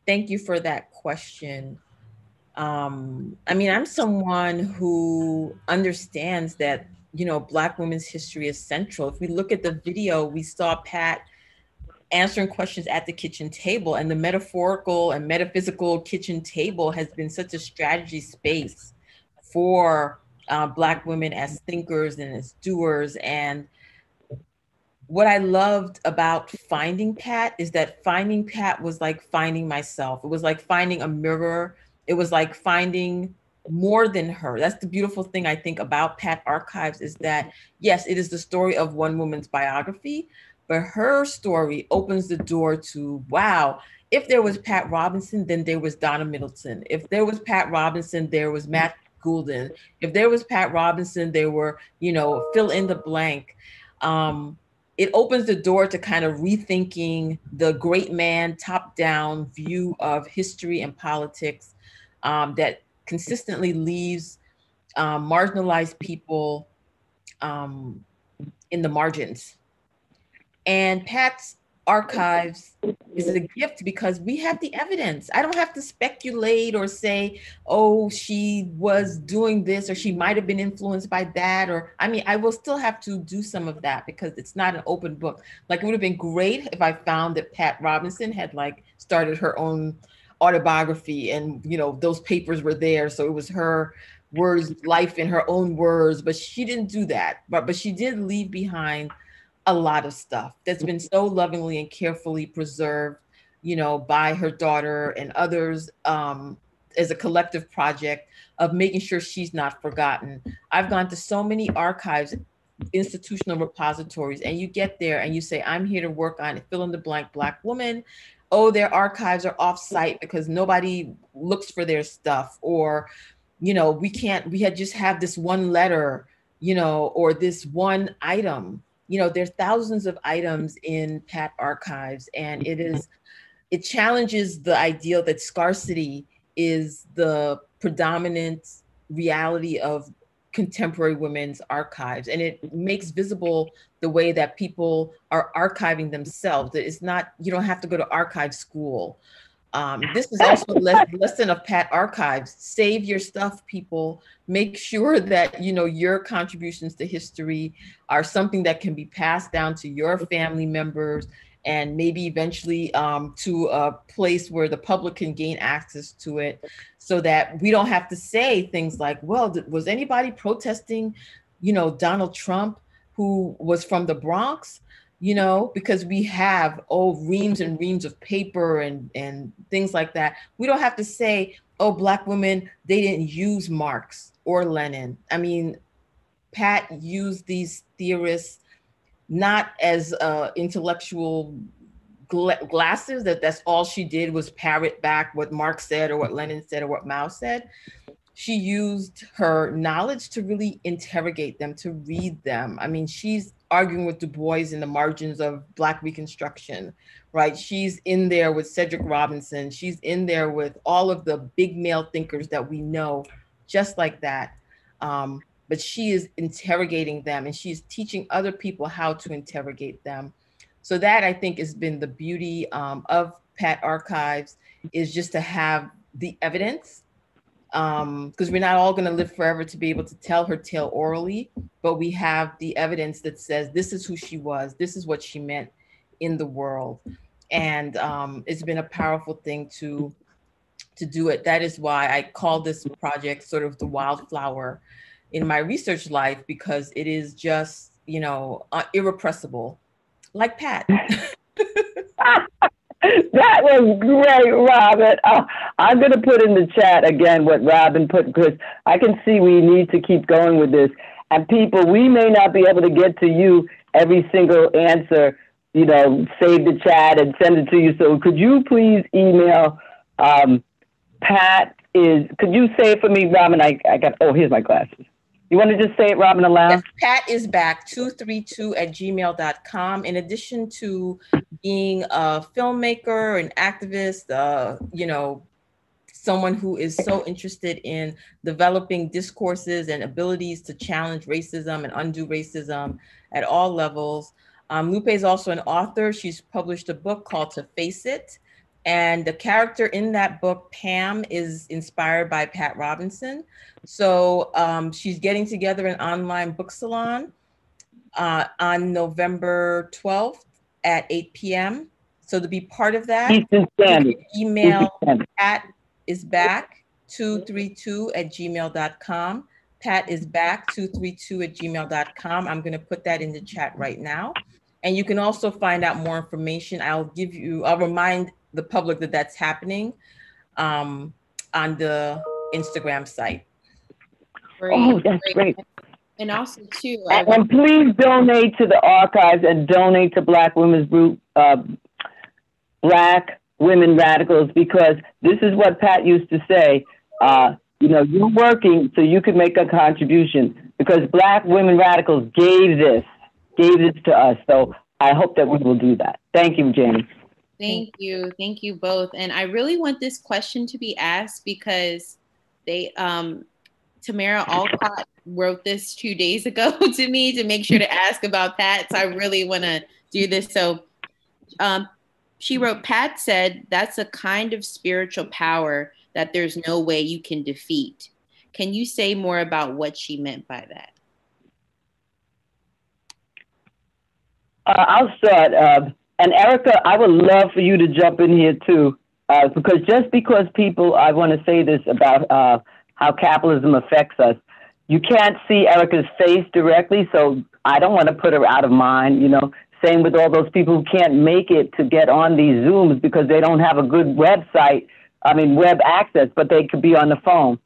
Thank you for that question. Um, I mean, I'm someone who understands that, you know, Black women's history is central. If we look at the video, we saw Pat answering questions at the kitchen table and the metaphorical and metaphysical kitchen table has been such a strategy space for uh, black women as thinkers and as doers and what i loved about finding pat is that finding pat was like finding myself. It was like finding a mirror. It was like finding more than her. That's the beautiful thing i think about pat archives is that yes it is the story of one woman's biography but her story opens the door to wow, if there was Pat Robinson, then there was Donna Middleton. If there was Pat Robinson, there was Matt Goulden. If there was Pat Robinson, there were, you know, fill in the blank. Um, it opens the door to kind of rethinking the great man top down view of history and politics um, that consistently leaves um, marginalized people um, in the margins and Pat's archives is a mm-hmm. gift because we have the evidence. I don't have to speculate or say, oh, she was doing this or she might have been influenced by that. Or, I mean, I will still have to do some of that because it's not an open book. Like, it would have been great if I found that Pat Robinson had like started her own autobiography and, you know, those papers were there. So it was her words, life in her own words, but she didn't do that. But, but she did leave behind a lot of stuff that's been so lovingly and carefully preserved, you know, by her daughter and others um, as a collective project of making sure she's not forgotten. I've gone to so many archives, institutional repositories, and you get there and you say, I'm here to work on fill in the blank Black woman. Oh, their archives are offsite because nobody looks for their stuff, or, you know, we can't, we had just have this one letter, you know, or this one item you know there's thousands of items in pat archives and it mm-hmm. is it challenges the ideal that scarcity is the predominant reality of contemporary women's archives and it makes visible the way that people are archiving themselves. That it's not you don't have to go to archive school um, this is also a lesson of Pat Archives. Save your stuff, people. Make sure that you know your contributions to history are something that can be passed down to your family members and maybe eventually um, to a place where the public can gain access to it so that we don't have to say things like well was anybody protesting you know donald trump who was from the bronx you know, because we have oh reams and reams of paper and and things like that. We don't have to say, oh, black women, they didn't use Marx or Lenin. I mean, Pat used these theorists not as uh, intellectual gla- glasses that that's all she did was parrot back what Marx said or what Lenin said or what Mao said. She used her knowledge to really interrogate them, to read them. I mean, she's arguing with Du Bois in the margins of Black Reconstruction, right? She's in there with Cedric Robinson. She's in there with all of the big male thinkers that we know, just like that. Um, but she is interrogating them and she's teaching other people how to interrogate them. So that I think has been the beauty um, of Pat Archives is just to have the evidence because um, we're not all going to live forever to be able to tell her tale orally, but we have the evidence that says this is who she was, this is what she meant in the world, and um, it's been a powerful thing to to do it. That is why I call this project sort of the wildflower in my research life because it is just you know uh, irrepressible, like Pat. that was great, Robyn. Uh, I'm going to put in the chat again what Robyn put because I can see we need to keep going with this. And people, we may not be able to get to you every single answer. You know, save the chat and send it to you. So could you please email um, Pat? Is could you say for me, Robyn? I, I got. Oh, here's my glasses. You want to just say it, Robyn, aloud? Yes, Pat is back 232 at gmail.com. In addition to being a filmmaker, an activist, uh, you know, someone who is so interested in developing discourses and abilities to challenge racism and undo racism at all levels. Um, Lupe is also an author. She's published a book called To Face It. And the character in that book, Pam, is inspired by Pat Robinson. So um, she's getting together an online book salon uh, on November 12th at 8 p.m. So to be part of that, email Pat is back 232 at gmail.com. Pat is back 232 at gmail.com. I'm going to put that in the chat right now. And you can also find out more information. I'll give you, I'll remind the public that that's happening um, on the Instagram site. Great, oh, that's great. great. And also too, and, and, please donate to the archives and donate to Black Women's Group, uh, Black Women Radicals, because this is what Pat used to say. Uh, you know, you're working so you could make a contribution because Black Women Radicals gave this, gave this to us. So I hope that we will do that. Thank you, Jaimee. Thank you. Thank you both. And I really want this question to be asked because they um Tamara Alcott wrote this two days ago to me to make sure to ask about Pat. So I really want to do this. So um, she wrote, Pat said, that's a kind of spiritual power that there's no way you can defeat. Can you say more about what she meant by that? Uh, I'll start. Uh, and Erika, I would love for you to jump in here too, uh, because just because people, I want to say this about uh, how capitalism affects us. You can't see Erika's face directly, so I don't want to put her out of mind. You know, same with all those people who can't make it to get on these Zooms because they don't have a good website. I mean, web access, but they could be on the phone.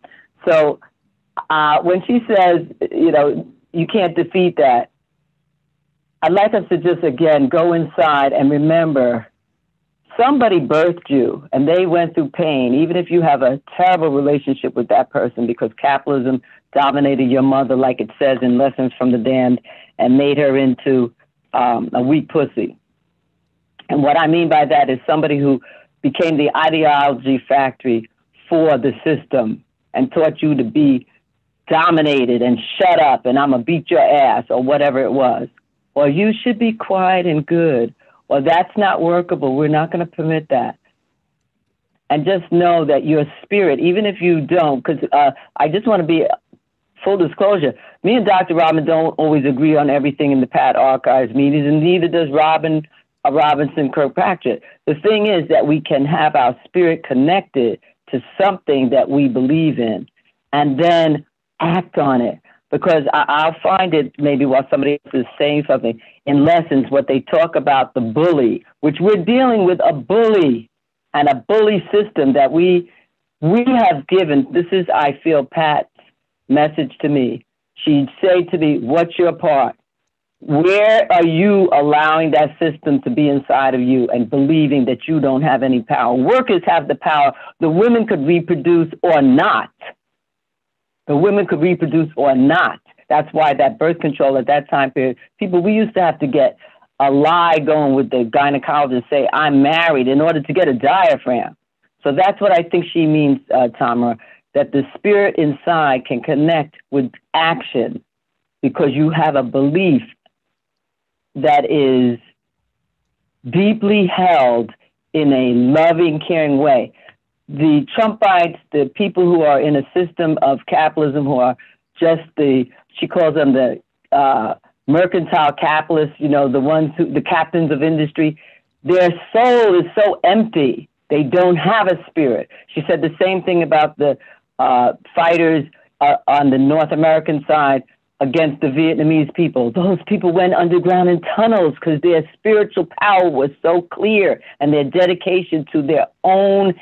So uh, when she says, you know, you can't defeat that, I'd like us to just again go inside and remember somebody birthed you and they went through pain, even if you have a terrible relationship with that person because capitalism dominated your mother, like it says in Lessons from the Damned, and made her into um, a weak pussy. And what I mean by that is somebody who became the ideology factory for the system and taught you to be dominated and shut up and I'm going to beat your ass or whatever it was. Or you should be quiet and good well, that's not workable. We're not going to permit that. And just know that your spirit, even if you don't, because uh, I just want to be full disclosure. Me and Dr. Robyn don't always agree on everything in the Pat Archives meetings, and neither does Robin uh, Robinson Kirkpatrick. The thing is that we can have our spirit connected to something that we believe in, and then act on it because I, will find it maybe while somebody else is saying something in lessons what they talk about the bully, which we're dealing with a bully and a bully system that we we have given. This is I feel Pat's message to me. She'd say to me, "What's your part? Where are you allowing that system to be inside of you and believing that you don't have any power? Workers have the power. The women could reproduce or not." The women could reproduce or not. That's why that birth control at that time period, people, we used to have to get a lie going with the gynecologist, say, I'm married in order to get a diaphragm. So that's what I think she means, uh, Tamara, that the spirit inside can connect with action because you have a belief that is deeply held in a loving, caring way. The Trumpites, the people who are in a system of capitalism, who are just the, she calls them the uh, mercantile capitalists, you know, the ones who, the captains of industry, their soul is so empty. They don't have a spirit. She said the same thing about the uh, fighters uh, on the North American side against the Vietnamese people. Those people went underground in tunnels because their spiritual power was so clear and their dedication to their own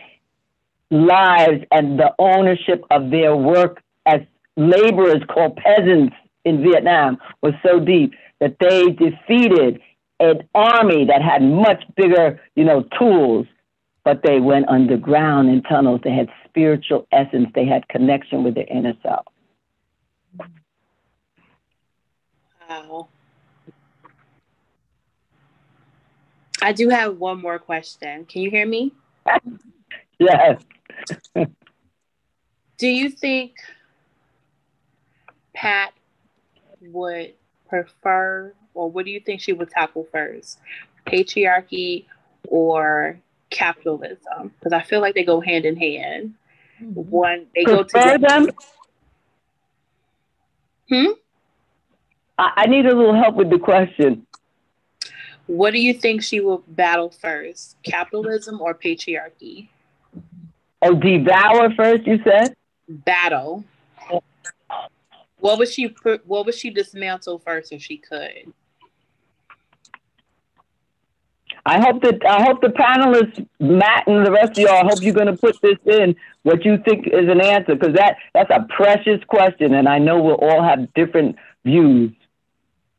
lives and the ownership of their work as laborers called peasants in Vietnam was so deep that they defeated an army that had much bigger, you know, tools, but they went underground in tunnels. They had spiritual essence. They had connection with their inner self. Wow. I do have one more question. Can you hear me? yes. Do you think Pat would prefer, or what do you think she would tackle first? Patriarchy or capitalism? Because I feel like they go hand in hand. One, they prefer go together. Them? Hmm? I need a little help with the question. What do you think she will battle first, capitalism or patriarchy? Oh, devour first, you said? Battle. What would she what would she dismantle first if she could? I hope that I hope the panelists, Matt and the rest of y'all, I hope you're going to put this in what you think is an answer because that that's a precious question, and I know we'll all have different views.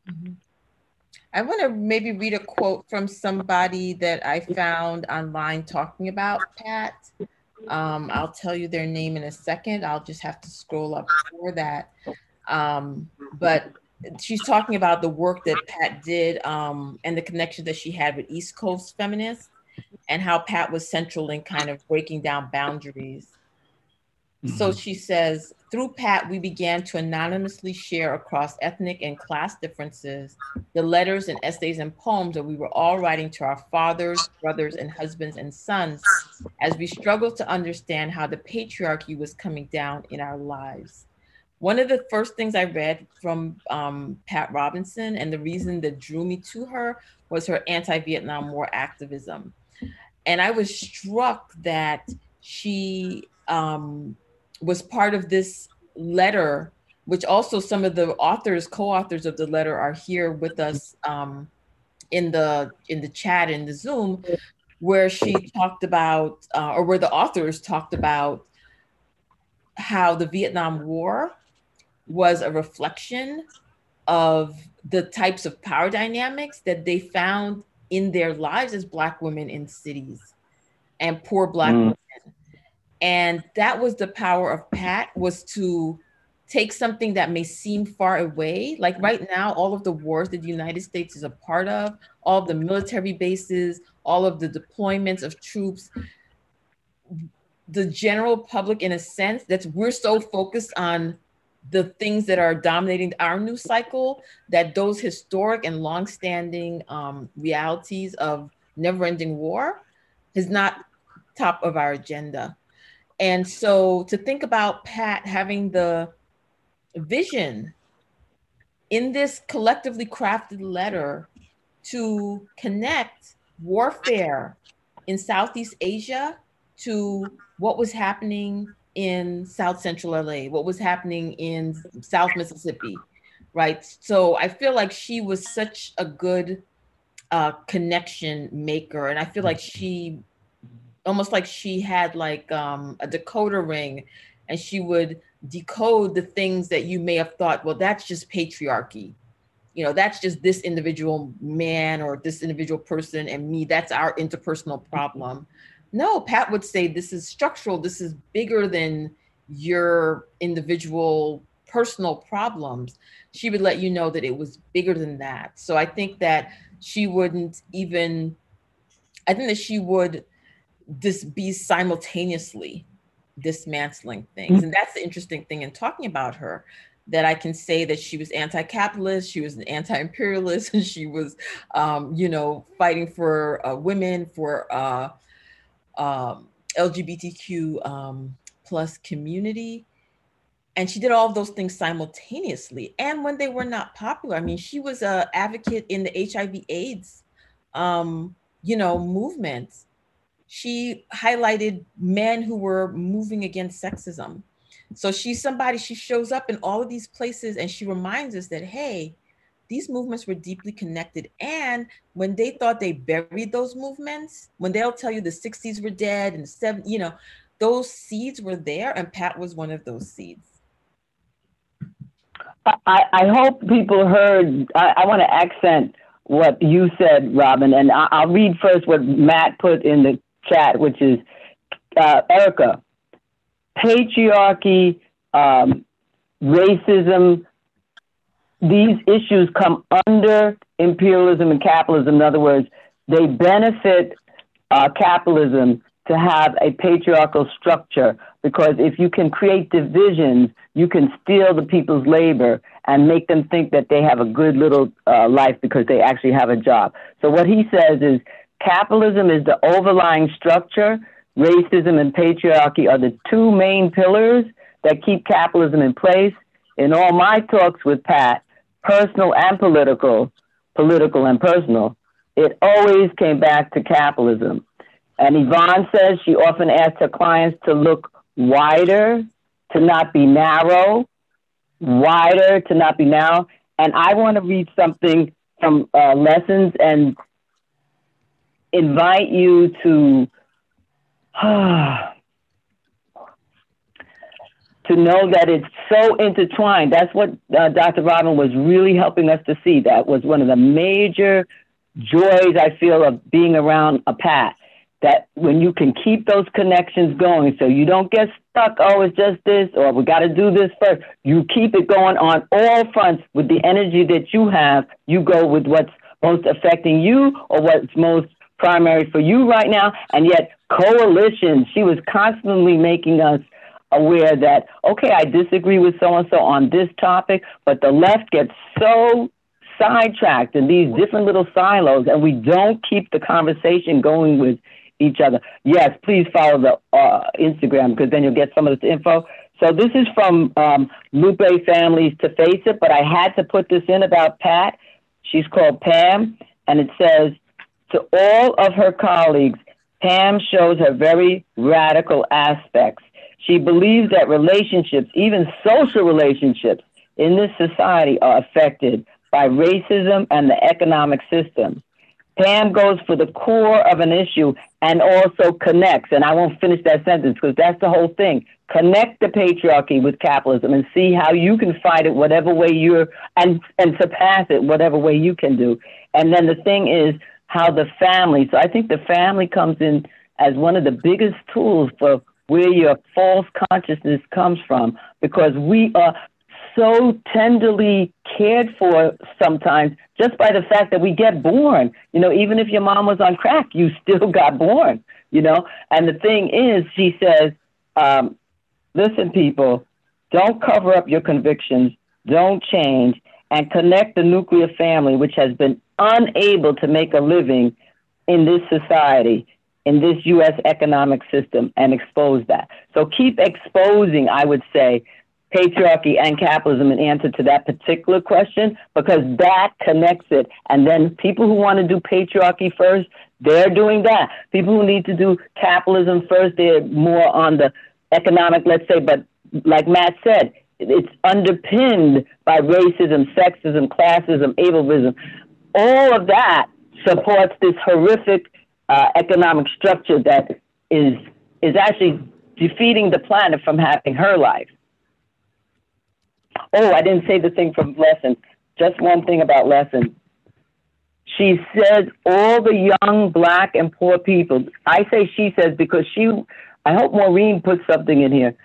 Mm-hmm. I want to maybe read a quote from somebody that I found online talking about Pat. Um, I'll tell you their name in a second. I'll just have to scroll up for that. Um, but she's talking about the work that Pat did um, and the connection that she had with East Coast feminists and how Pat was central in kind of breaking down boundaries. Mm-hmm. So she says, through Pat, we began to anonymously share across ethnic and class differences the letters and essays and poems that we were all writing to our fathers, brothers, and husbands and sons as we struggled to understand how the patriarchy was coming down in our lives. One of the first things I read from um, Pat Robinson, and the reason that drew me to her was her anti Vietnam War activism. And I was struck that she um, was part of this letter, which also some of the authors, co-authors of the letter, are here with us um, in the in the chat in the Zoom, where she talked about, uh, or where the authors talked about how the Vietnam War was a reflection of the types of power dynamics that they found in their lives as Black women in cities and poor Black mm. And that was the power of Pat was to take something that may seem far away, like right now, all of the wars that the United States is a part of, all of the military bases, all of the deployments of troops, the general public, in a sense, that we're so focused on the things that are dominating our news cycle that those historic and longstanding um, realities of never-ending war is not top of our agenda. And so to think about Pat having the vision in this collectively crafted letter to connect warfare in Southeast Asia to what was happening in South Central LA, what was happening in South Mississippi, right? So I feel like she was such a good uh, connection maker. And I feel like she, almost like she had like um, a decoder ring and she would decode the things that you may have thought, well, that's just patriarchy. You know, that's just this individual man or this individual person and me. That's our interpersonal problem. No, Pat would say this is structural. This is bigger than your individual personal problems, she would let you know that it was bigger than that. So I think that she wouldn't even, I think that she would just be simultaneously dismantling things. And that's the interesting thing in talking about her that I can say that she was anti-capitalist, she was an anti-imperialist, and she was, um, you know, fighting for uh, women, for uh, um, LGBTQ um, plus community. And she did all of those things simultaneously. And when they were not popular, I mean, she was a advocate in the HIV AIDS, um, you know, movement. She highlighted men who were moving against sexism so she's somebody, she shows up in all of these places and she reminds us that, hey, these movements were deeply connected. And when they thought they buried those movements, when they'll tell you the 60s were dead and the seven, you know, those seeds were there, and Pat was one of those seeds. I, I hope people heard. I, I want to accent what you said, Robyn, and I, will read first what Matt put in the chat, which is uh, Erika patriarchy, um, racism, these issues come under imperialism and capitalism. In other words, they benefit uh, capitalism to have a patriarchal structure because if you can create divisions, you can steal the people's labor and make them think that they have a good little uh, life because they actually have a job. So, what he says is capitalism is the overlying structure racism and patriarchy are the two main pillars that keep capitalism in place. In all my talks with Pat, personal and political, political and personal, it always came back to capitalism. And Yvonne says she often asks her clients to look wider, to not be narrow, wider, to not be narrow. And I want to read something from uh, lessons and invite you to to know that it's so intertwined. That's what uh, Dr. Robyn was really helping us to see. That was one of the major joys I feel of being around a path. That when you can keep those connections going, so you don't get stuck, oh, it's just this, or we got to do this first. You keep it going on all fronts with the energy that you have. You go with what's most affecting you or what's most primary for you right now. And yet, coalition, she was constantly making us aware that, okay, I disagree with so and so on this topic, but the left gets so sidetracked in these different little silos and we don't keep the conversation going with each other. Yes, please follow the uh, Instagram because then you'll get some of this info. So this is from um, Lupe Family's to Face It, but I had to put this in about Pat. She's called Pam, and it says, to all of her colleagues, Pam shows her very radical aspects. She believes that relationships, even social relationships in this society, are affected by racism and the economic system. Pam goes for the core of an issue and also connects. And I won't finish that sentence because that's the whole thing. Connect the patriarchy with capitalism and see how you can fight it whatever way you're and and surpass it whatever way you can do. And then the thing is how the family, so I think the family comes in as one of the biggest tools for where your false consciousness comes from because we are so tenderly cared for sometimes just by the fact that we get born. You know, even if your mom was on crack, you still got born, you know? And the thing is, she says, um, listen, people, don't cover up your convictions, don't change, and connect the nuclear family, which has been unable to make a living in this society, in this U.S. economic system, and expose that. So keep exposing, I would say, patriarchy and capitalism in answer to that particular question, because that connects it. And then people who want to do patriarchy first, they're doing that. People who need to do capitalism first, they're more on the economic, let's say, but like Matt said, it's underpinned by racism, sexism, classism, ableism all of that supports this horrific uh, economic structure that is is actually defeating the planet from having her life. Oh, I didn't say the thing from Lesson. Just one thing about Lesson. She says all the young black and poor people. I say she says because she. I hope Maureen puts something in here.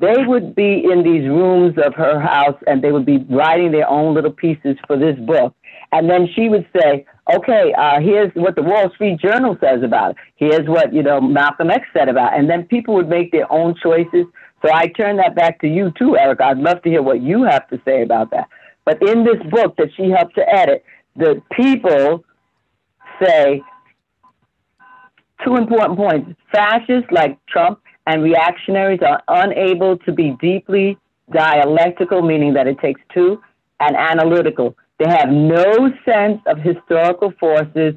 They would be in these rooms of her house and they would be writing their own little pieces for this book. And then she would say, okay, uh, here's what the Wall Street Journal says about it. Here's what, you know, Malcolm X said about it. And then people would make their own choices. So I turn that back to you too, Eric. I'd love to hear what you have to say about that. But in this book that she helped to edit, the people say two important points. Fascists like Trump and reactionaries are unable to be deeply dialectical, meaning that it takes two, and analytical. They have no sense of historical forces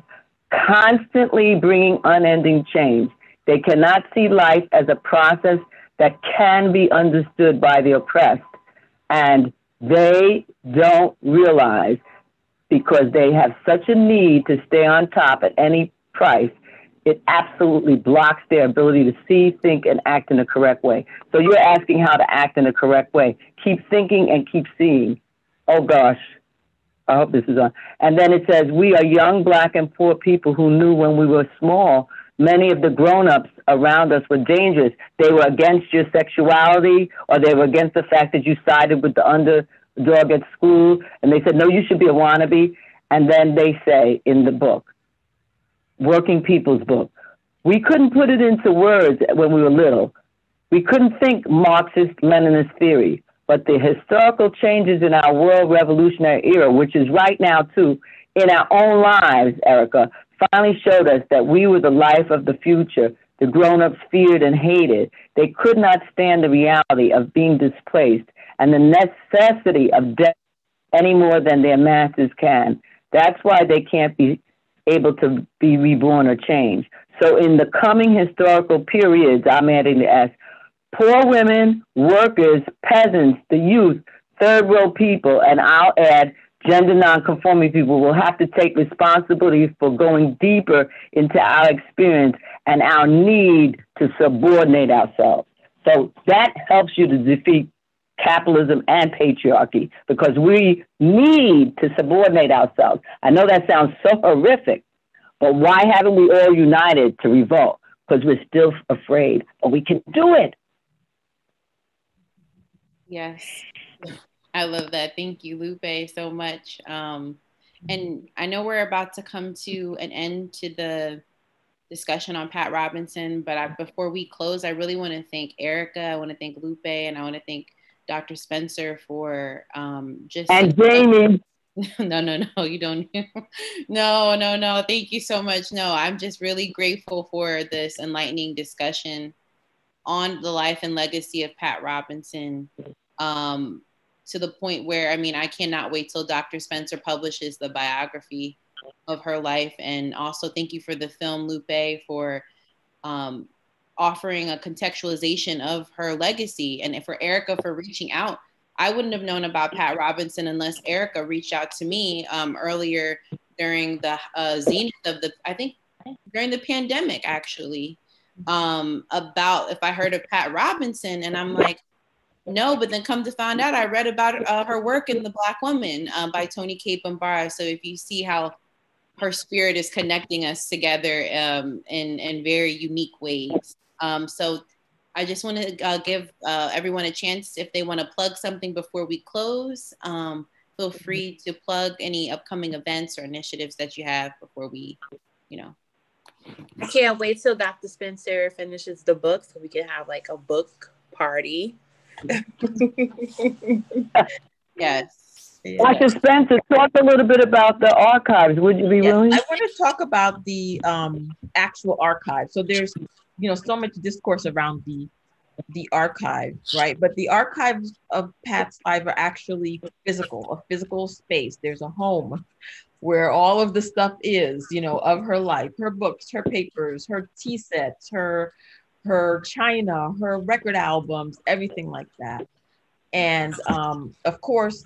constantly bringing unending change. They cannot see life as a process that can be understood by the oppressed. And they don't realize because they have such a need to stay on top at any price, it absolutely blocks their ability to see, think, and act in the correct way. So you're asking how to act in the correct way. Keep thinking and keep seeing. Oh gosh. I hope this is on. And then it says, We are young, black, and poor people who knew when we were small, many of the grown ups around us were dangerous. They were against your sexuality or they were against the fact that you sided with the underdog at school. And they said, No, you should be a wannabe. And then they say in the book, Working People's Book, we couldn't put it into words when we were little. We couldn't think Marxist Leninist theory but the historical changes in our world revolutionary era, which is right now too, in our own lives, Erika, finally showed us that we were the life of the future. The grown ups feared and hated. They could not stand the reality of being displaced and the necessity of death any more than their masters can. That's why they can't be able to be reborn or changed. So, in the coming historical periods, I'm adding the S, poor women, workers, peasants, the youth, third world people, and I'll add gender nonconforming people will have to take responsibility for going deeper into our experience and our need to subordinate ourselves. So that helps you to defeat capitalism and patriarchy because we need to subordinate ourselves. I know that sounds so horrific, but why haven't we all united to revolt? Because we're still afraid, but we can do it. Yes. I love that. Thank you, Lupe, so much. Um, and I know we're about to come to an end to the discussion on Pat Robinson, but I, before we close, I really want to thank Erika. I want to thank Lupe, and I want to thank Dr. Spencer for um, just and Jaimee. no, no, no, you don't. no, no, no. Thank you so much. No, I'm just really grateful for this enlightening discussion on the life and legacy of Pat Robinson um, to the point where, I mean, I cannot wait till Dr. Spencer publishes the biography of her life. And also, thank you for the film, Lupe, for um, offering a contextualization of her legacy, and if for Erika for reaching out. I wouldn't have known about Pat Robinson unless Erika reached out to me um, earlier during the uh, zenith of the, I think during the pandemic, actually um, about if I heard of Pat Robinson, and I'm like, no, but then come to find out, I read about uh, her work in The Black Woman uh, by Toni Cade Bambara. So if you see how her spirit is connecting us together um, in in very unique ways. Um, so I just want to uh, give uh, everyone a chance if they want to plug something before we close. Um, feel free to plug any upcoming events or initiatives that you have before we, you know, I can't wait till Dr. Spencer finishes the book so we can have like a book party. yes. Dr. Spencer, talk a little bit about the archives. Would you be yes, willing? I want to talk about the um, actual archive. So there's, you know, so much discourse around the the archive, right? But the archives of Pat's life are actually physical, a physical space. There's a home where all of the stuff is, you know, of her life, her books, her papers, her tea sets, her her china, her record albums, everything like that. And um, of course,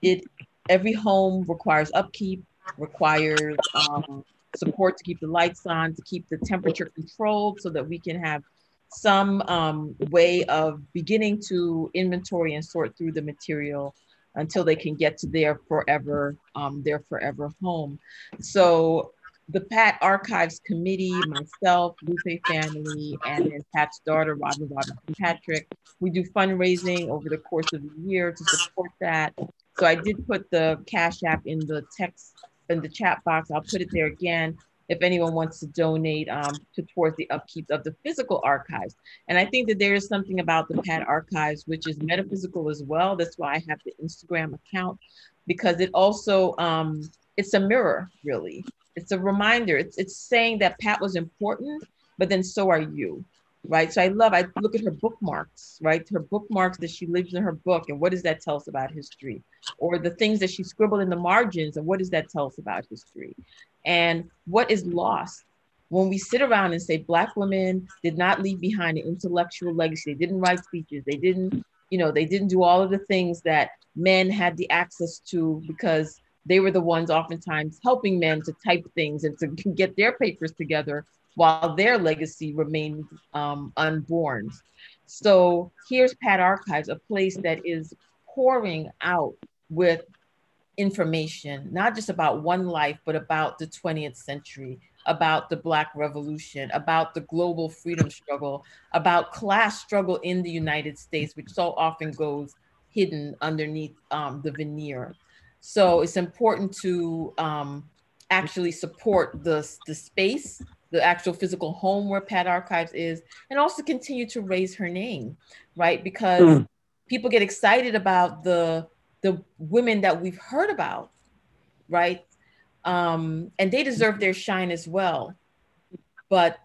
it every home requires upkeep, requires um, support to keep the lights on, to keep the temperature controlled, so that we can have some um, way of beginning to inventory and sort through the material until they can get to their forever um, their forever home. So the Pat Archives Committee, myself, Lupe family, and then Pat's daughter, Robin Robinson Patrick, we do fundraising over the course of the year to support that. So I did put the Cash App in the text in the chat box. I'll put it there again if anyone wants to donate um, to towards the upkeep of the physical archives. And I think that there is something about the Pat Archives which is metaphysical as well. That's why I have the Instagram account because it also um, it's a mirror really. It's a reminder. It's it's saying that Pat was important, but then so are you right? So I love, I look at her bookmarks, right? Her bookmarks that she leaves in her book, and what does that tell us about history? Or the things that she scribbled in the margins, and what does that tell us about history? And what is lost? When we sit around and say Black women did not leave behind an intellectual legacy, they didn't write speeches, they didn't, you know, they didn't do all of the things that men had the access to because they were the ones oftentimes helping men to type things and to get their papers together while their legacy remained um, unborn. So here's Pat Archives, a place that is pouring out with information, not just about one life, but about the 20th century, about the Black Revolution, about the global freedom struggle, about class struggle in the United States, which so often goes hidden underneath um, the veneer. So it's important to um, actually support the, the space the actual physical home where Pat Archives is, and also continue to raise her name, right? Because mm. people get excited about the the women that we've heard about, right? Um, and they deserve their shine as well. But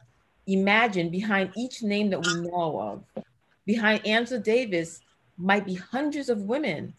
imagine behind each name that we know of, behind Angela Davis might be hundreds of women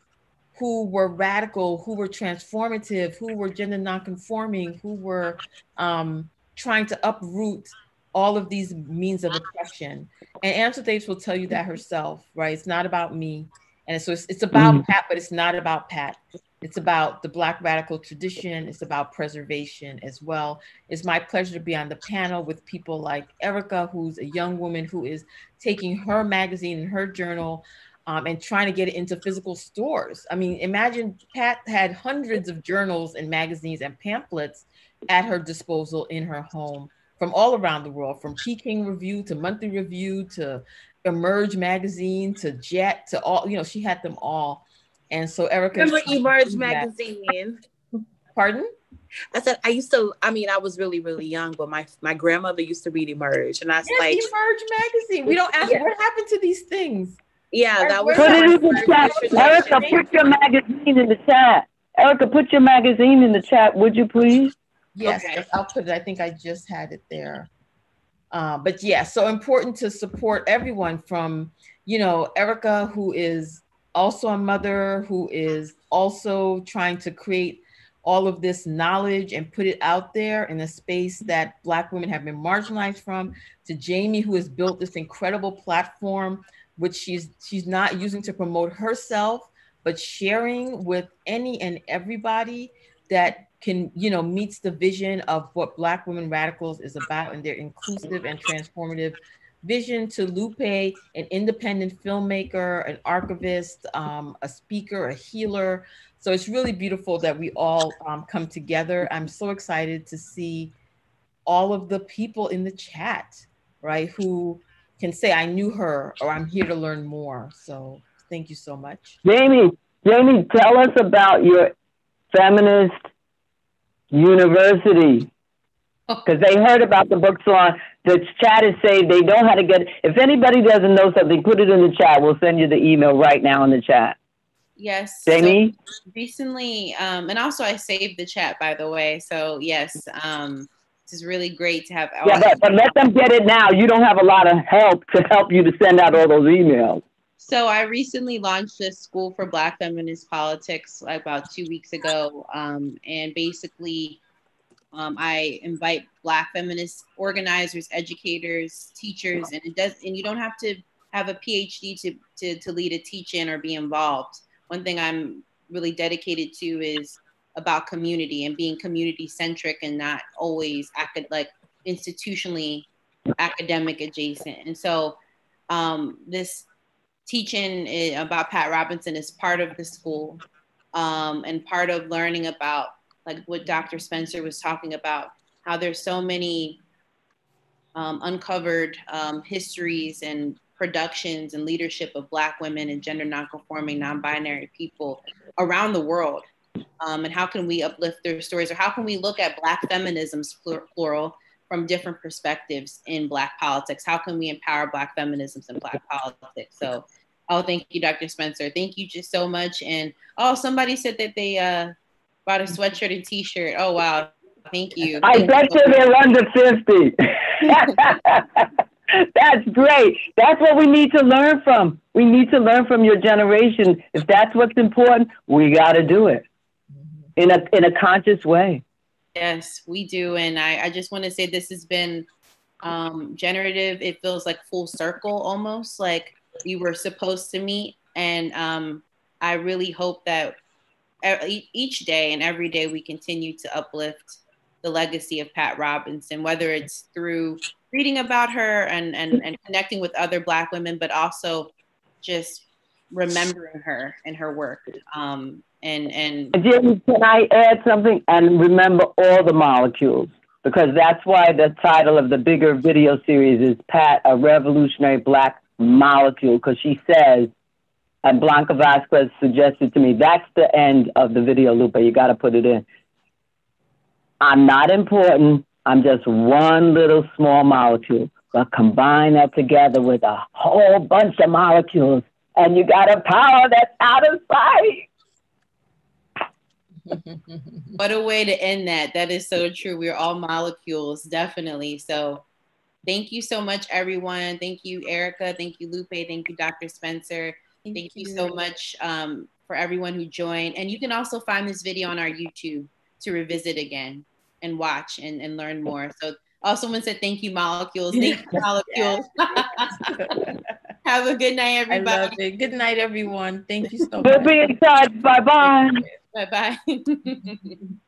who were radical, who were transformative, who were gender nonconforming, who were um, trying to uproot all of these means of oppression. And Angela Davis will tell you that herself, right? It's not about me. And so it's, it's about mm. Pat, but it's not about Pat. It's about the Black radical tradition. It's about preservation as well. It's my pleasure to be on the panel with people like Erika, who's a young woman who is taking her magazine and her journal um, and trying to get it into physical stores. I mean, imagine Pat had hundreds of journals and magazines and pamphlets at her disposal in her home from all around the world, from Peking Review to Monthly Review to Emerge Magazine to Jet to all, you know, she had them all. And so Erika. Remember Emerge Magazine? Pardon? I said I used to. I mean, I was really, really young, but my my grandmother used to read Emerge, and I was yes, like, Emerge magazine. We don't ask yeah. what happened to these things. Yeah, that was. Put it in the chat, Erika. Put your magazine in the chat. Erika, put your magazine in the chat, would you please? Yes, okay. I'll put it. I think I just had it there. Uh, but yeah, so important to support everyone from, you know, Erika, who is also a mother, who is also trying to create all of this knowledge and put it out there in a space that Black women have been marginalized from, to Jaimee, who has built this incredible platform, which she's she's not using to promote herself, but sharing with any and everybody that can you know meets the vision of what black women radicals is about and their inclusive and transformative vision to lupe an independent filmmaker an archivist um, a speaker a healer. So it's really beautiful that we all um, come together. I'm so excited to see all of the people in the chat right who can say i knew her or i'm here to learn more. So thank you so much. Jaimee jaimee tell us about your feminist University. Because they heard about the book salon. The chat is saying they know how to get. If anybody doesn't know something, put it in the chat. We'll send you the email right now in the chat. Yes. Jaimee? So recently, um, and also I saved the chat, by the way. So, yes, um, this is really great to have. Yeah, but, but let them get it now. You don't have a lot of help to help you to send out all those emails. So I recently launched a school for Black feminist politics about two weeks ago, um, and basically, um, I invite Black feminist organizers, educators, teachers, and it does. And you don't have to have a PhD to to, to lead a teach-in or be involved. One thing I'm really dedicated to is about community and being community centric and not always acad- like institutionally academic adjacent. And so um, this teaching eh, about Pat Robinson is part of the school um, and part of learning about like what Dr. Spencer was talking about, how there's so many um, uncovered um, histories and productions and leadership of Black women and gender nonconforming, non-binary people around the world. Um, and how can we uplift their stories, or how can we look at Black feminisms, plural, from different perspectives in Black politics? How can we empower Black feminisms in Black politics? So, oh, thank you, Dr. Spencer. Thank you just so much. And oh, somebody said that they uh, bought a sweatshirt and T-shirt. Oh wow, thank you. I bet you they're under fifty. That's great. That's what we need to learn from. We need to learn from your generation. If that's what's important, we got to do it in a in a conscious way. Yes, we do. And I, I just want to say this has been um, generative. It feels like full circle almost like we were supposed to meet. And um, I really hope that each day and every day we continue to uplift the legacy of Pat Robinson, whether it's through reading about her and, and, and connecting with other Black women, but also just remembering her and her work. Um, and and Jaimee, can I add something? And remember all the molecules because that's why the title of the bigger video series is Pat, a revolutionary Black molecule, because she says, and Blanca Vasquez suggested to me, that's the end of the video, Lupe. You got to put it in. I'm not important. I'm just one little small molecule. But combine that together with a whole bunch of molecules, and you got a power that's out of sight. what a way to end that. That is so true. We're all molecules, definitely. So thank you so much, everyone. Thank you, Erika. Thank you, Lupe. Thank you, Dr. Spencer. Thank, thank you. you. so much um, for everyone who joined. And you can also find this video on our YouTube to revisit again and watch and, and learn more. So oh, someone said thank you, molecules. Thank you, molecules. Have a good night, everybody. I love it. Good night, everyone. Thank you so much. We'll be in touch. Bye bye. Bye bye.